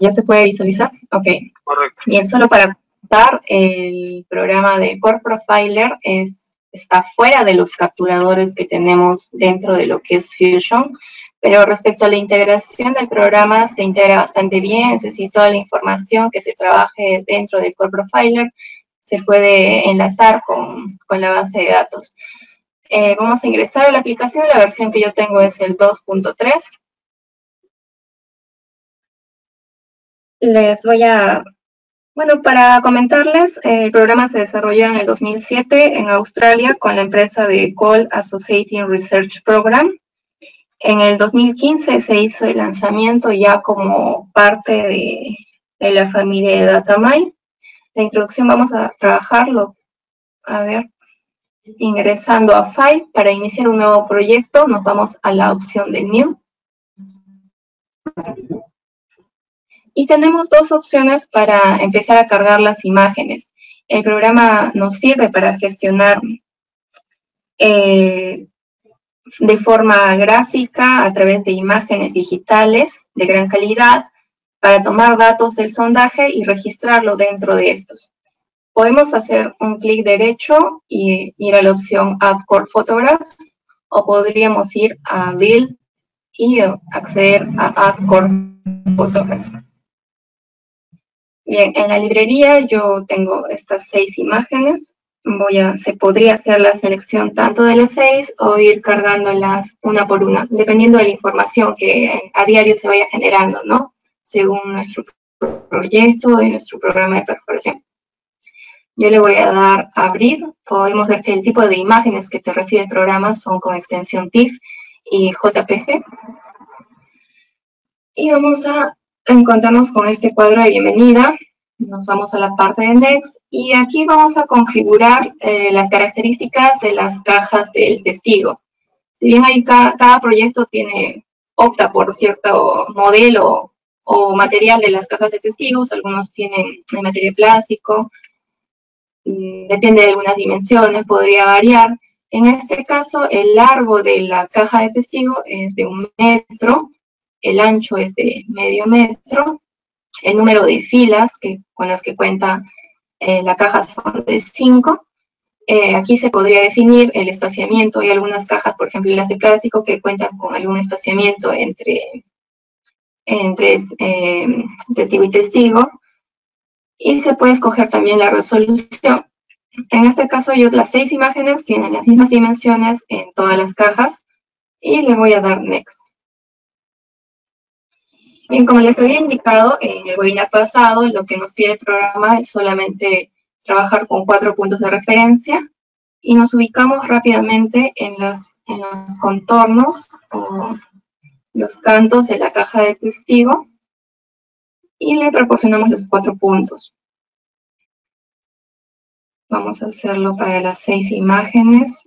¿Ya se puede visualizar? Ok. Correcto. Bien, solo para contar, el programa de Core Profiler es está fuera de los capturadores que tenemos dentro de lo que es Fusion, pero respecto a la integración del programa se integra bastante bien, es decir, toda la información que se trabaje dentro de Core Profiler se puede enlazar con, con la base de datos. Eh, vamos a ingresar a la aplicación, la versión que yo tengo es el 2.3. Les voy a bueno, para comentarles, el programa se desarrolló en el 2007 en Australia con la empresa de Call Associating Research Program. En el 2015 se hizo el lanzamiento ya como parte de, la familia de DataMine. La introducción vamos a trabajarlo, a ver, ingresando a File para iniciar un nuevo proyecto, nos vamos a la opción de New. Y tenemos dos opciones para empezar a cargar las imágenes. El programa nos sirve para gestionar eh, de forma gráfica a través de imágenes digitales de gran calidad para tomar datos del sondaje y registrarlo dentro de estos. Podemos hacer un clic derecho y ir a la opción Add Core Photographs o podríamos ir a Build y acceder a Add Core Photographs. Bien, en la librería yo tengo estas seis imágenes. Voy a, se podría hacer la selección tanto de las seis o ir cargándolas una por una, dependiendo de la información que a diario se vaya generando, ¿no? Según nuestro proyecto y nuestro programa de perforación. Yo le voy a dar a abrir. Podemos ver que el tipo de imágenes que te recibe el programa son con extensión TIFF y JPG. Y vamos a encontramos con este cuadro de bienvenida. Nos vamos a la parte de Next y aquí vamos a configurar eh, las características de las cajas del testigo. Si bien ahí cada, proyecto tiene, opta por cierto modelo o material de las cajas de testigos, algunos tienen de material plástico, mm, depende de algunas dimensiones, podría variar. En este caso, el largo de la caja de testigo es de un metro el ancho es de medio metro, el número de filas que, con las que cuenta eh, la caja son de 5. Eh, aquí se podría definir el espaciamiento. Hay algunas cajas, por ejemplo, las de plástico, que cuentan con algún espaciamiento entre, entre eh, testigo y testigo. Y se puede escoger también la resolución. En este caso, yo las seis imágenes tienen las mismas dimensiones en todas las cajas. Y le voy a dar Next. Bien, como les había indicado en el webinar pasado, lo que nos pide el programa es solamente trabajar con cuatro puntos de referencia y nos ubicamos rápidamente en, los contornos o los cantos de la caja de testigo y le proporcionamos los cuatro puntos. Vamos a hacerlo para las seis imágenes.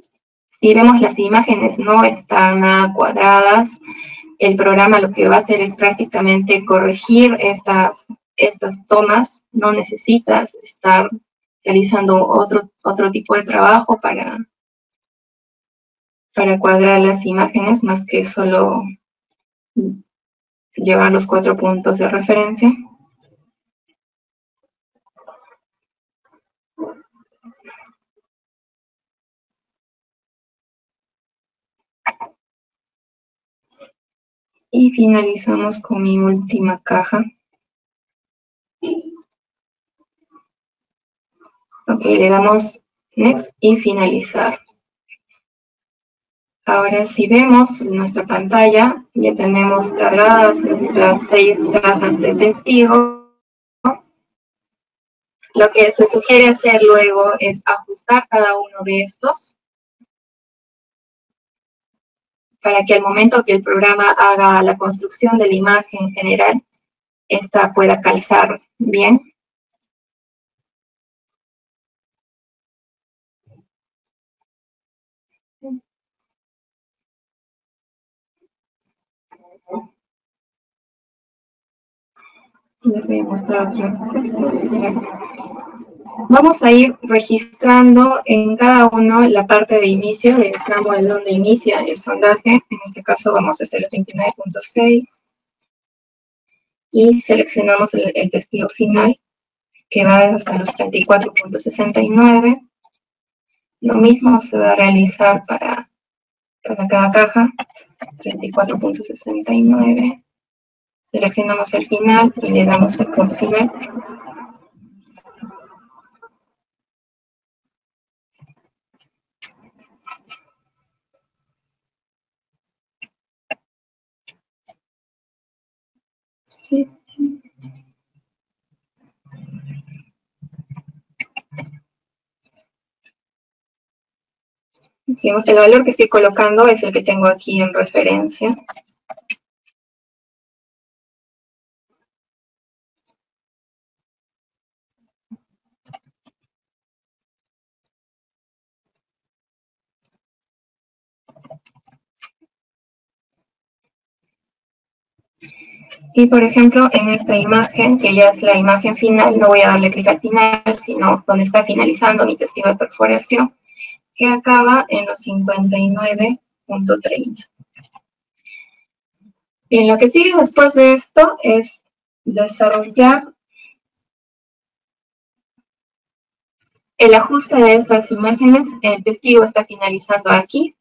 Si vemos las imágenes no están cuadradas, el programa lo que va a hacer es prácticamente corregir estas, estas tomas, no necesitas estar realizando otro, otro tipo de trabajo para, para cuadrar las imágenes, más que solo llevar los cuatro puntos de referencia. Y finalizamos con mi última caja. Ok, le damos Next y finalizar. Ahora si vemos nuestra pantalla, ya tenemos cargadas nuestras seis cajas de testigo. Lo que se sugiere hacer luego es ajustar cada uno de estos para que al momento que el programa haga la construcción de la imagen general, esta pueda calzar bien. Les voy a mostrar otra cosa. Vamos a ir registrando en cada uno la parte de inicio del tramo de donde inicia el sondaje. En este caso vamos a hacer el 29.6 y seleccionamos el, el, testigo final que va hasta los 34.69 Lo mismo se va a realizar para, para cada caja, 34.69. Seleccionamos el final y le damos el punto final. El valor que estoy colocando es el que tengo aquí en referencia. Y por ejemplo, en esta imagen, que ya es la imagen final, no voy a darle clic al final, sino donde está finalizando mi testigo de perforación, que acaba en los 59.30. Bien, lo que sigue después de esto es desarrollar el ajuste de estas imágenes. El testigo está finalizando aquí.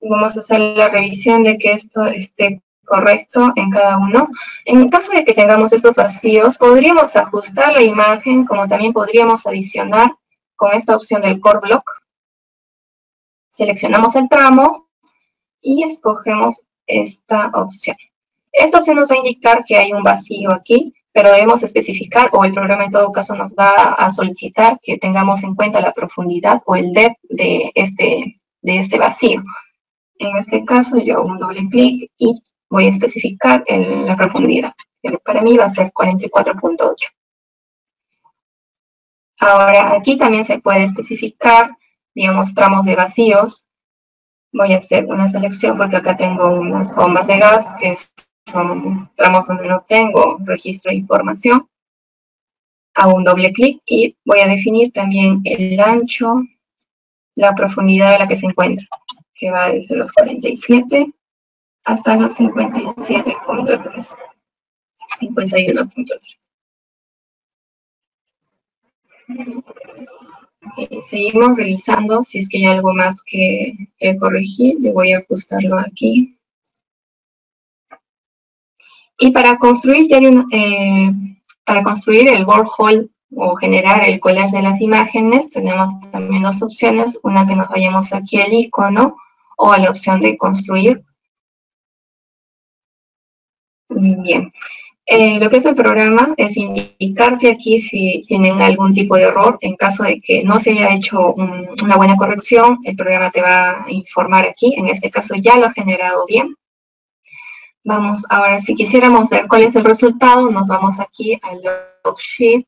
Vamos a hacer la revisión de que esto esté correcto en cada uno. En caso de que tengamos estos vacíos, podríamos ajustar la imagen, como también podríamos adicionar con esta opción del Core Block. Seleccionamos el tramo y escogemos esta opción. Esta opción nos va a indicar que hay un vacío aquí, pero debemos especificar, o el programa en todo caso nos va a solicitar que tengamos en cuenta la profundidad o el depth de este, de este vacío. En este caso yo hago un doble clic y voy a especificar la profundidad. Para mí va a ser 44.8. Ahora, aquí también se puede especificar, digamos, tramos de vacíos. Voy a hacer una selección porque acá tengo unas bombas de gas, que son tramos donde no tengo registro de información. Hago un doble clic y voy a definir también el ancho, la profundidad a la que se encuentra, que va desde los 47 hasta los 57.3, 51.3. seguimos revisando si es que hay algo más que, corregir. Yo voy a ajustarlo aquí. Y para construir, ya eh, para construir el hole o generar el collage de las imágenes, tenemos también dos opciones. Una que nos vayamos aquí al icono o a la opción de construir Bien. Eh, lo que es el programa es indicarte aquí si tienen algún tipo de error. En caso de que no se haya hecho una buena corrección, el programa te va a informar aquí. En este caso ya lo ha generado bien. Vamos, ahora si quisiéramos ver cuál es el resultado, nos vamos aquí al log sheet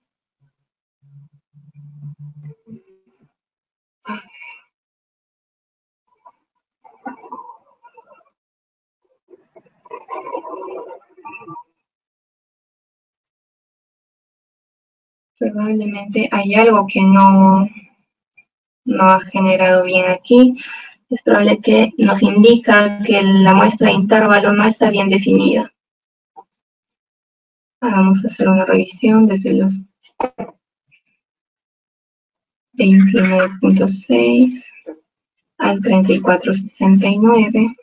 probablemente hay algo que no, no ha generado bien aquí. Es probable que nos indica que la muestra de intervalo no está bien definida. Vamos a hacer una revisión desde los 29.6 al 34.69,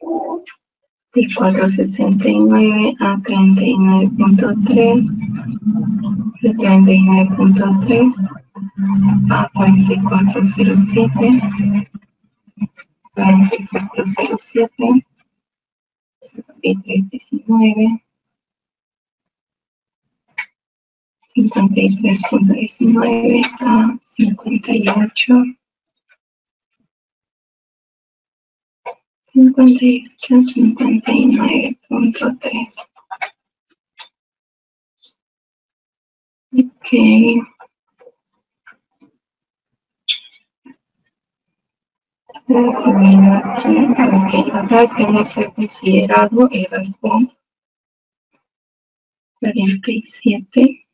34.69 a 39.3, de 39.3 a 4407, 4407, 5319, 53.19 a 58, 58, 59.3. Ok. aquí, ok, acá es que no se ha considerado el gasbomb 47.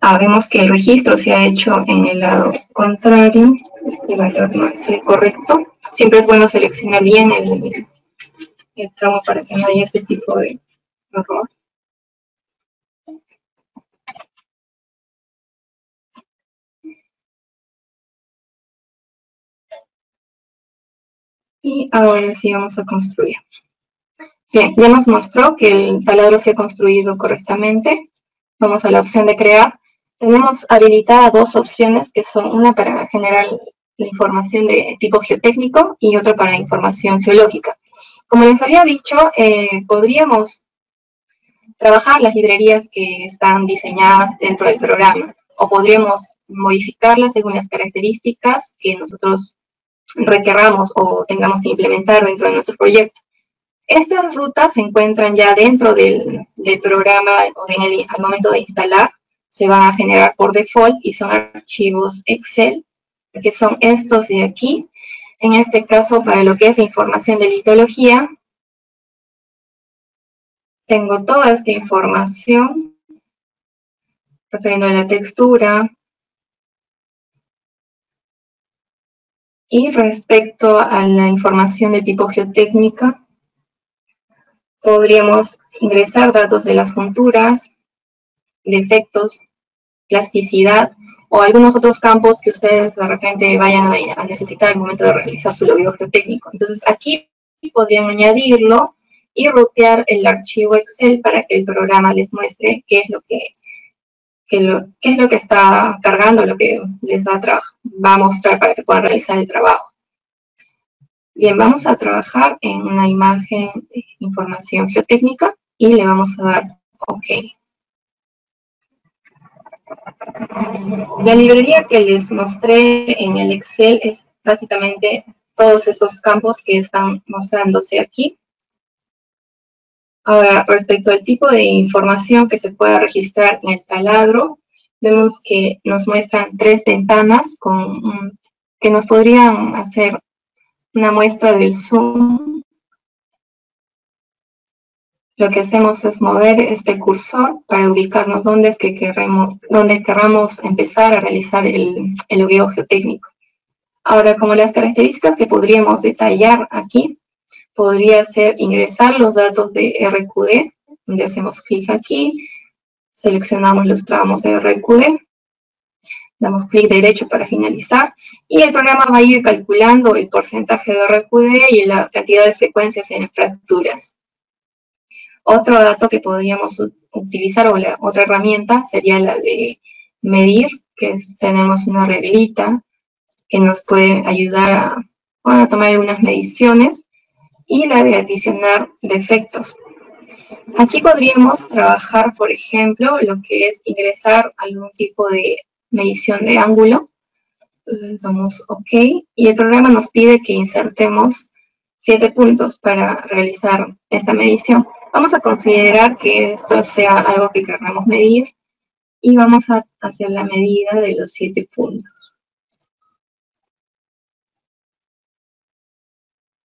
Ah, vemos que el registro se ha hecho en el lado contrario. Este valor no es el correcto siempre es bueno seleccionar bien el, tramo para que no haya este tipo de error. Y ahora sí vamos a construir. Bien, ya nos mostró que el taladro se ha construido correctamente. Vamos a la opción de crear. Tenemos habilitadas dos opciones que son una para generar la información de tipo geotécnico y otra para información geológica. Como les había dicho, eh, podríamos trabajar las librerías que están diseñadas dentro del programa o podríamos modificarlas según las características que nosotros requeramos o tengamos que implementar dentro de nuestro proyecto. Estas rutas se encuentran ya dentro del, programa o al momento de instalar, se van a generar por default y son archivos Excel, que son estos de aquí. En este caso, para lo que es la información de litología, tengo toda esta información refiriendo a la textura. Y respecto a la información de tipo geotécnica, podríamos ingresar datos de las junturas, defectos, plasticidad o algunos otros campos que ustedes de repente vayan a necesitar al momento de realizar su logueo geotécnico. Entonces aquí podrían añadirlo y rutear el archivo Excel para que el programa les muestre qué es lo que, qué es lo que está cargando, lo que les va a, va a mostrar para que puedan realizar el trabajo. Bien, vamos a trabajar en una imagen de información geotécnica y le vamos a dar OK. La librería que les mostré en el Excel es básicamente todos estos campos que están mostrándose aquí. Ahora, respecto al tipo de información que se puede registrar en el taladro, vemos que nos muestran tres ventanas con, que nos podrían hacer una muestra del zoom, lo que hacemos es mover este cursor para ubicarnos dónde es que queremos, dónde querramos empezar a realizar el, el logueo geotécnico. Ahora, como las características que podríamos detallar aquí, podría ser ingresar los datos de RQD, donde hacemos clic aquí, seleccionamos los tramos de RQD, damos clic derecho para finalizar y el programa va a ir calculando el porcentaje de RQD y la cantidad de frecuencias en fracturas. Otro dato que podríamos utilizar o la otra herramienta sería la de medir, que tenemos una reglita que nos puede ayudar a, tomar algunas mediciones y la de adicionar defectos. Aquí podríamos trabajar, por ejemplo, lo que es ingresar algún tipo de medición de ángulo. Le damos OK y el programa nos pide que insertemos siete puntos para realizar esta medición. Vamos a considerar que esto sea algo que queramos medir y vamos a hacer la medida de los siete puntos.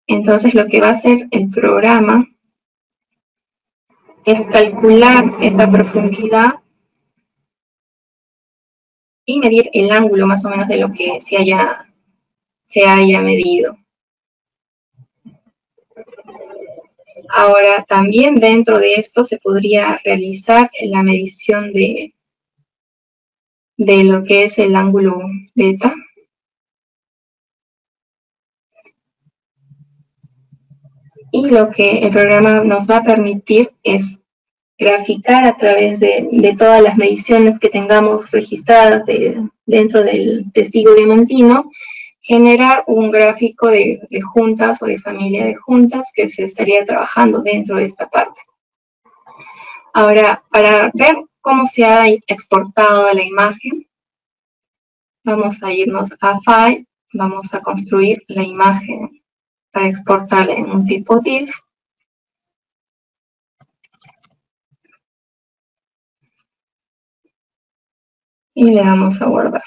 Entonces lo que va a hacer el programa es calcular esta profundidad y medir el ángulo más o menos de lo que se haya, se haya medido. Ahora, también dentro de esto se podría realizar la medición de, de lo que es el ángulo beta. Y lo que el programa nos va a permitir es graficar a través de, todas las mediciones que tengamos registradas dentro del testigo diamantino, generar un gráfico de, juntas o de familia de juntas que se estaría trabajando dentro de esta parte. Ahora, para ver cómo se ha exportado la imagen, vamos a irnos a File, vamos a construir la imagen para exportarla en un tipo TIFF y le damos a guardar.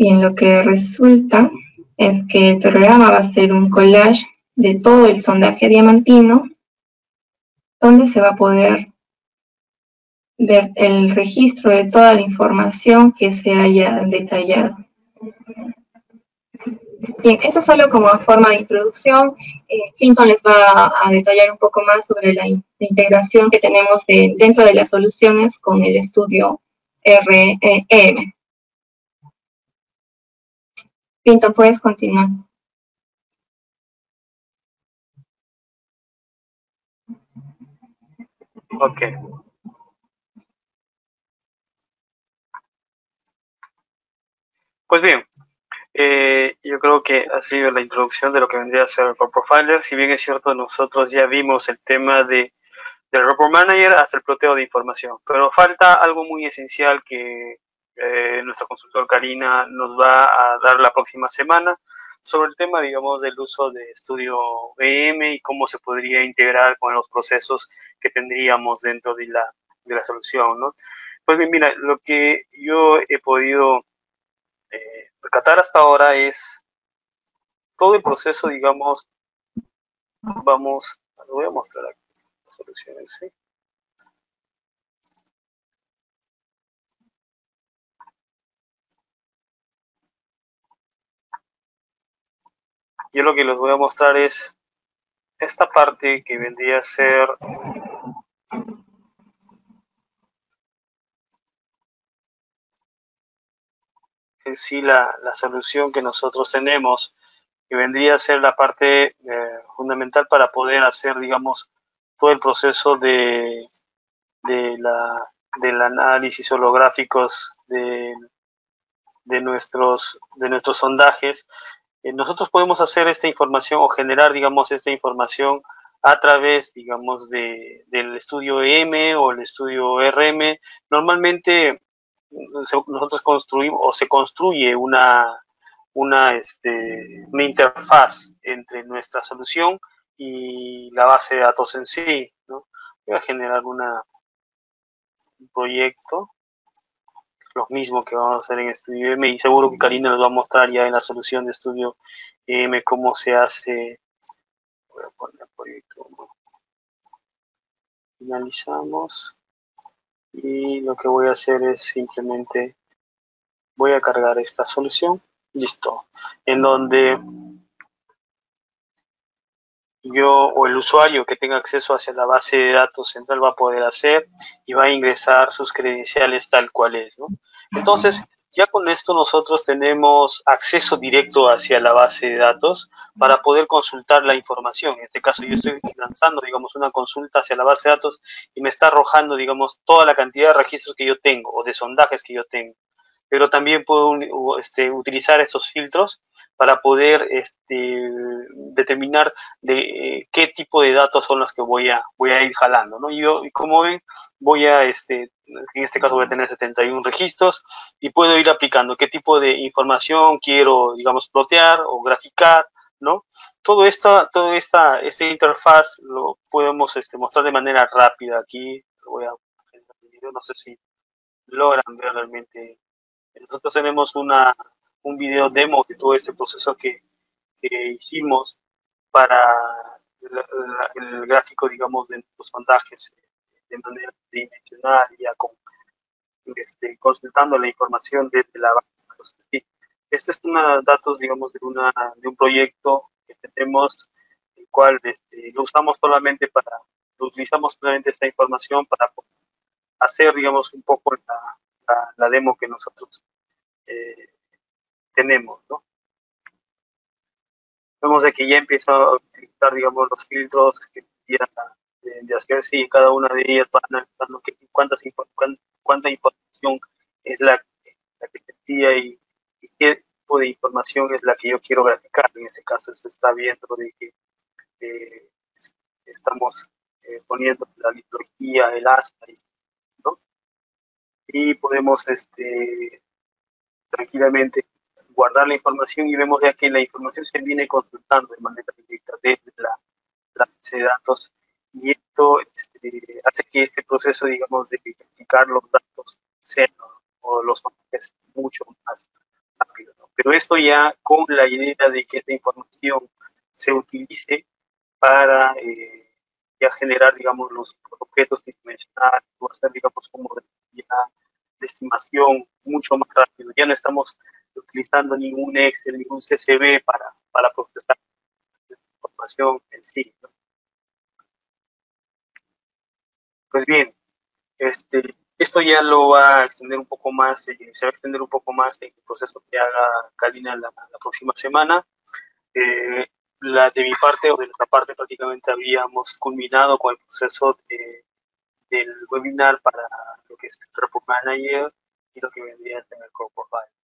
Bien, lo que resulta es que el programa va a hacer un collage de todo el sondaje diamantino, donde se va a poder ver el registro de toda la información que se haya detallado. Bien, eso solo como forma de introducción. Eh, Clinton les va a, detallar un poco más sobre la, integración que tenemos dentro de las soluciones con el estudio REM. Pinto, puedes continuar. Ok. Pues bien, eh, yo creo que ha sido la introducción de lo que vendría a ser el Profiler. Si bien es cierto, nosotros ya vimos el tema de, del Report Manager hasta el ploteo de información, pero falta algo muy esencial que eh, nuestra consultor Karina nos va a dar la próxima semana sobre el tema, digamos, del uso de estudio EM y cómo se podría integrar con los procesos que tendríamos dentro de la, de la solución, ¿no? Pues bien, mira, lo que yo he podido eh, rescatar hasta ahora es todo el proceso, digamos, vamos, lo voy a mostrar aquí, las soluciones, ¿sí? Yo lo que les voy a mostrar es esta parte que vendría a ser en sí la, la, solución que nosotros tenemos, que vendría a ser la parte eh, fundamental para poder hacer, digamos, todo el proceso de, de la, del análisis holográficos de, de, nuestros, de nuestros sondajes. Eh, nosotros podemos hacer esta información o generar, digamos, esta información a través, digamos, de, del estudio EM o el estudio RM. Normalmente nosotros construimos o se construye una, una, este, una interfaz entre nuestra solución y la base de datos en sí. ¿no? Voy a generar una, un proyecto, lo mismo que vamos a hacer en Estudio M y seguro que Karina nos va a mostrar ya en la solución de Estudio M cómo se hace. Voy a poner proyecto. Finalizamos y lo que voy a hacer es simplemente voy a cargar esta solución listo en donde yo o el usuario que tenga acceso hacia la base de datos central va a poder hacer y va a ingresar sus credenciales tal cual es ¿no? entonces ya con esto nosotros tenemos acceso directo hacia la base de datos para poder consultar la información. En este caso yo estoy lanzando, digamos, una consulta hacia la base de datos y me está arrojando, digamos, toda la cantidad de registros que yo tengo o de sondajes que yo tengo. Pero también puedo este, utilizar estos filtros para poder este, determinar de eh, qué tipo de datos son los que voy a, voy a ir jalando. ¿no? Y, yo, como ven, voy a, este, en este caso voy a tener 71 registros y puedo ir aplicando qué tipo de información quiero, digamos, plotear o graficar, ¿no? Todo esto, toda esta, esta interfaz lo podemos este, mostrar de manera rápida aquí. Voy a no sé si logran ver realmente. Nosotros tenemos una, un video demo de todo este proceso que, que hicimos para el, gráfico, digamos, de los sondajes de manera tridimensional, ya con, este, consultando la información desde la base. Este es una datos, digamos, de, una, de un proyecto que tenemos, el cual este, lo usamos solamente para, utilizamos solamente esta información para hacer, digamos, un poco la, la, la demo que nosotros eh, tenemos, ¿no? Vemos de que ya empiezo a utilizar, digamos, los filtros que ya de, de hacerse y cada una de ellas va analizando cuántas, cuánta, información es la, la que tendría y, y, qué tipo de información es la que yo quiero graficar. En este caso se está viendo de que eh, estamos eh, poniendo la litología, el aspa, ¿no? Y podemos este, tranquilamente guardar la información y vemos ya que la información se viene consultando de manera directa desde la, base de datos y esto este, hace que este proceso, digamos, de identificar los datos sea o los es mucho más rápido. Pero esto ya con la idea de que esta información se utilice para eh, ya generar, digamos, los objetos tridimensionales o hacer, digamos, como ya, de estimación mucho más rápido. Ya no estamos utilizando ningún Excel, ningún CSV para, para procesar la información en sí. Pues bien, este, esto ya lo va a extender un poco más, eh, se va a extender un poco más en el proceso que haga Kalina la, próxima semana. Eh, la de mi parte o de nuestra parte prácticamente habíamos culminado con el proceso de del webinar para lo que es Report Manager y lo que vendría a ser el Core Profile.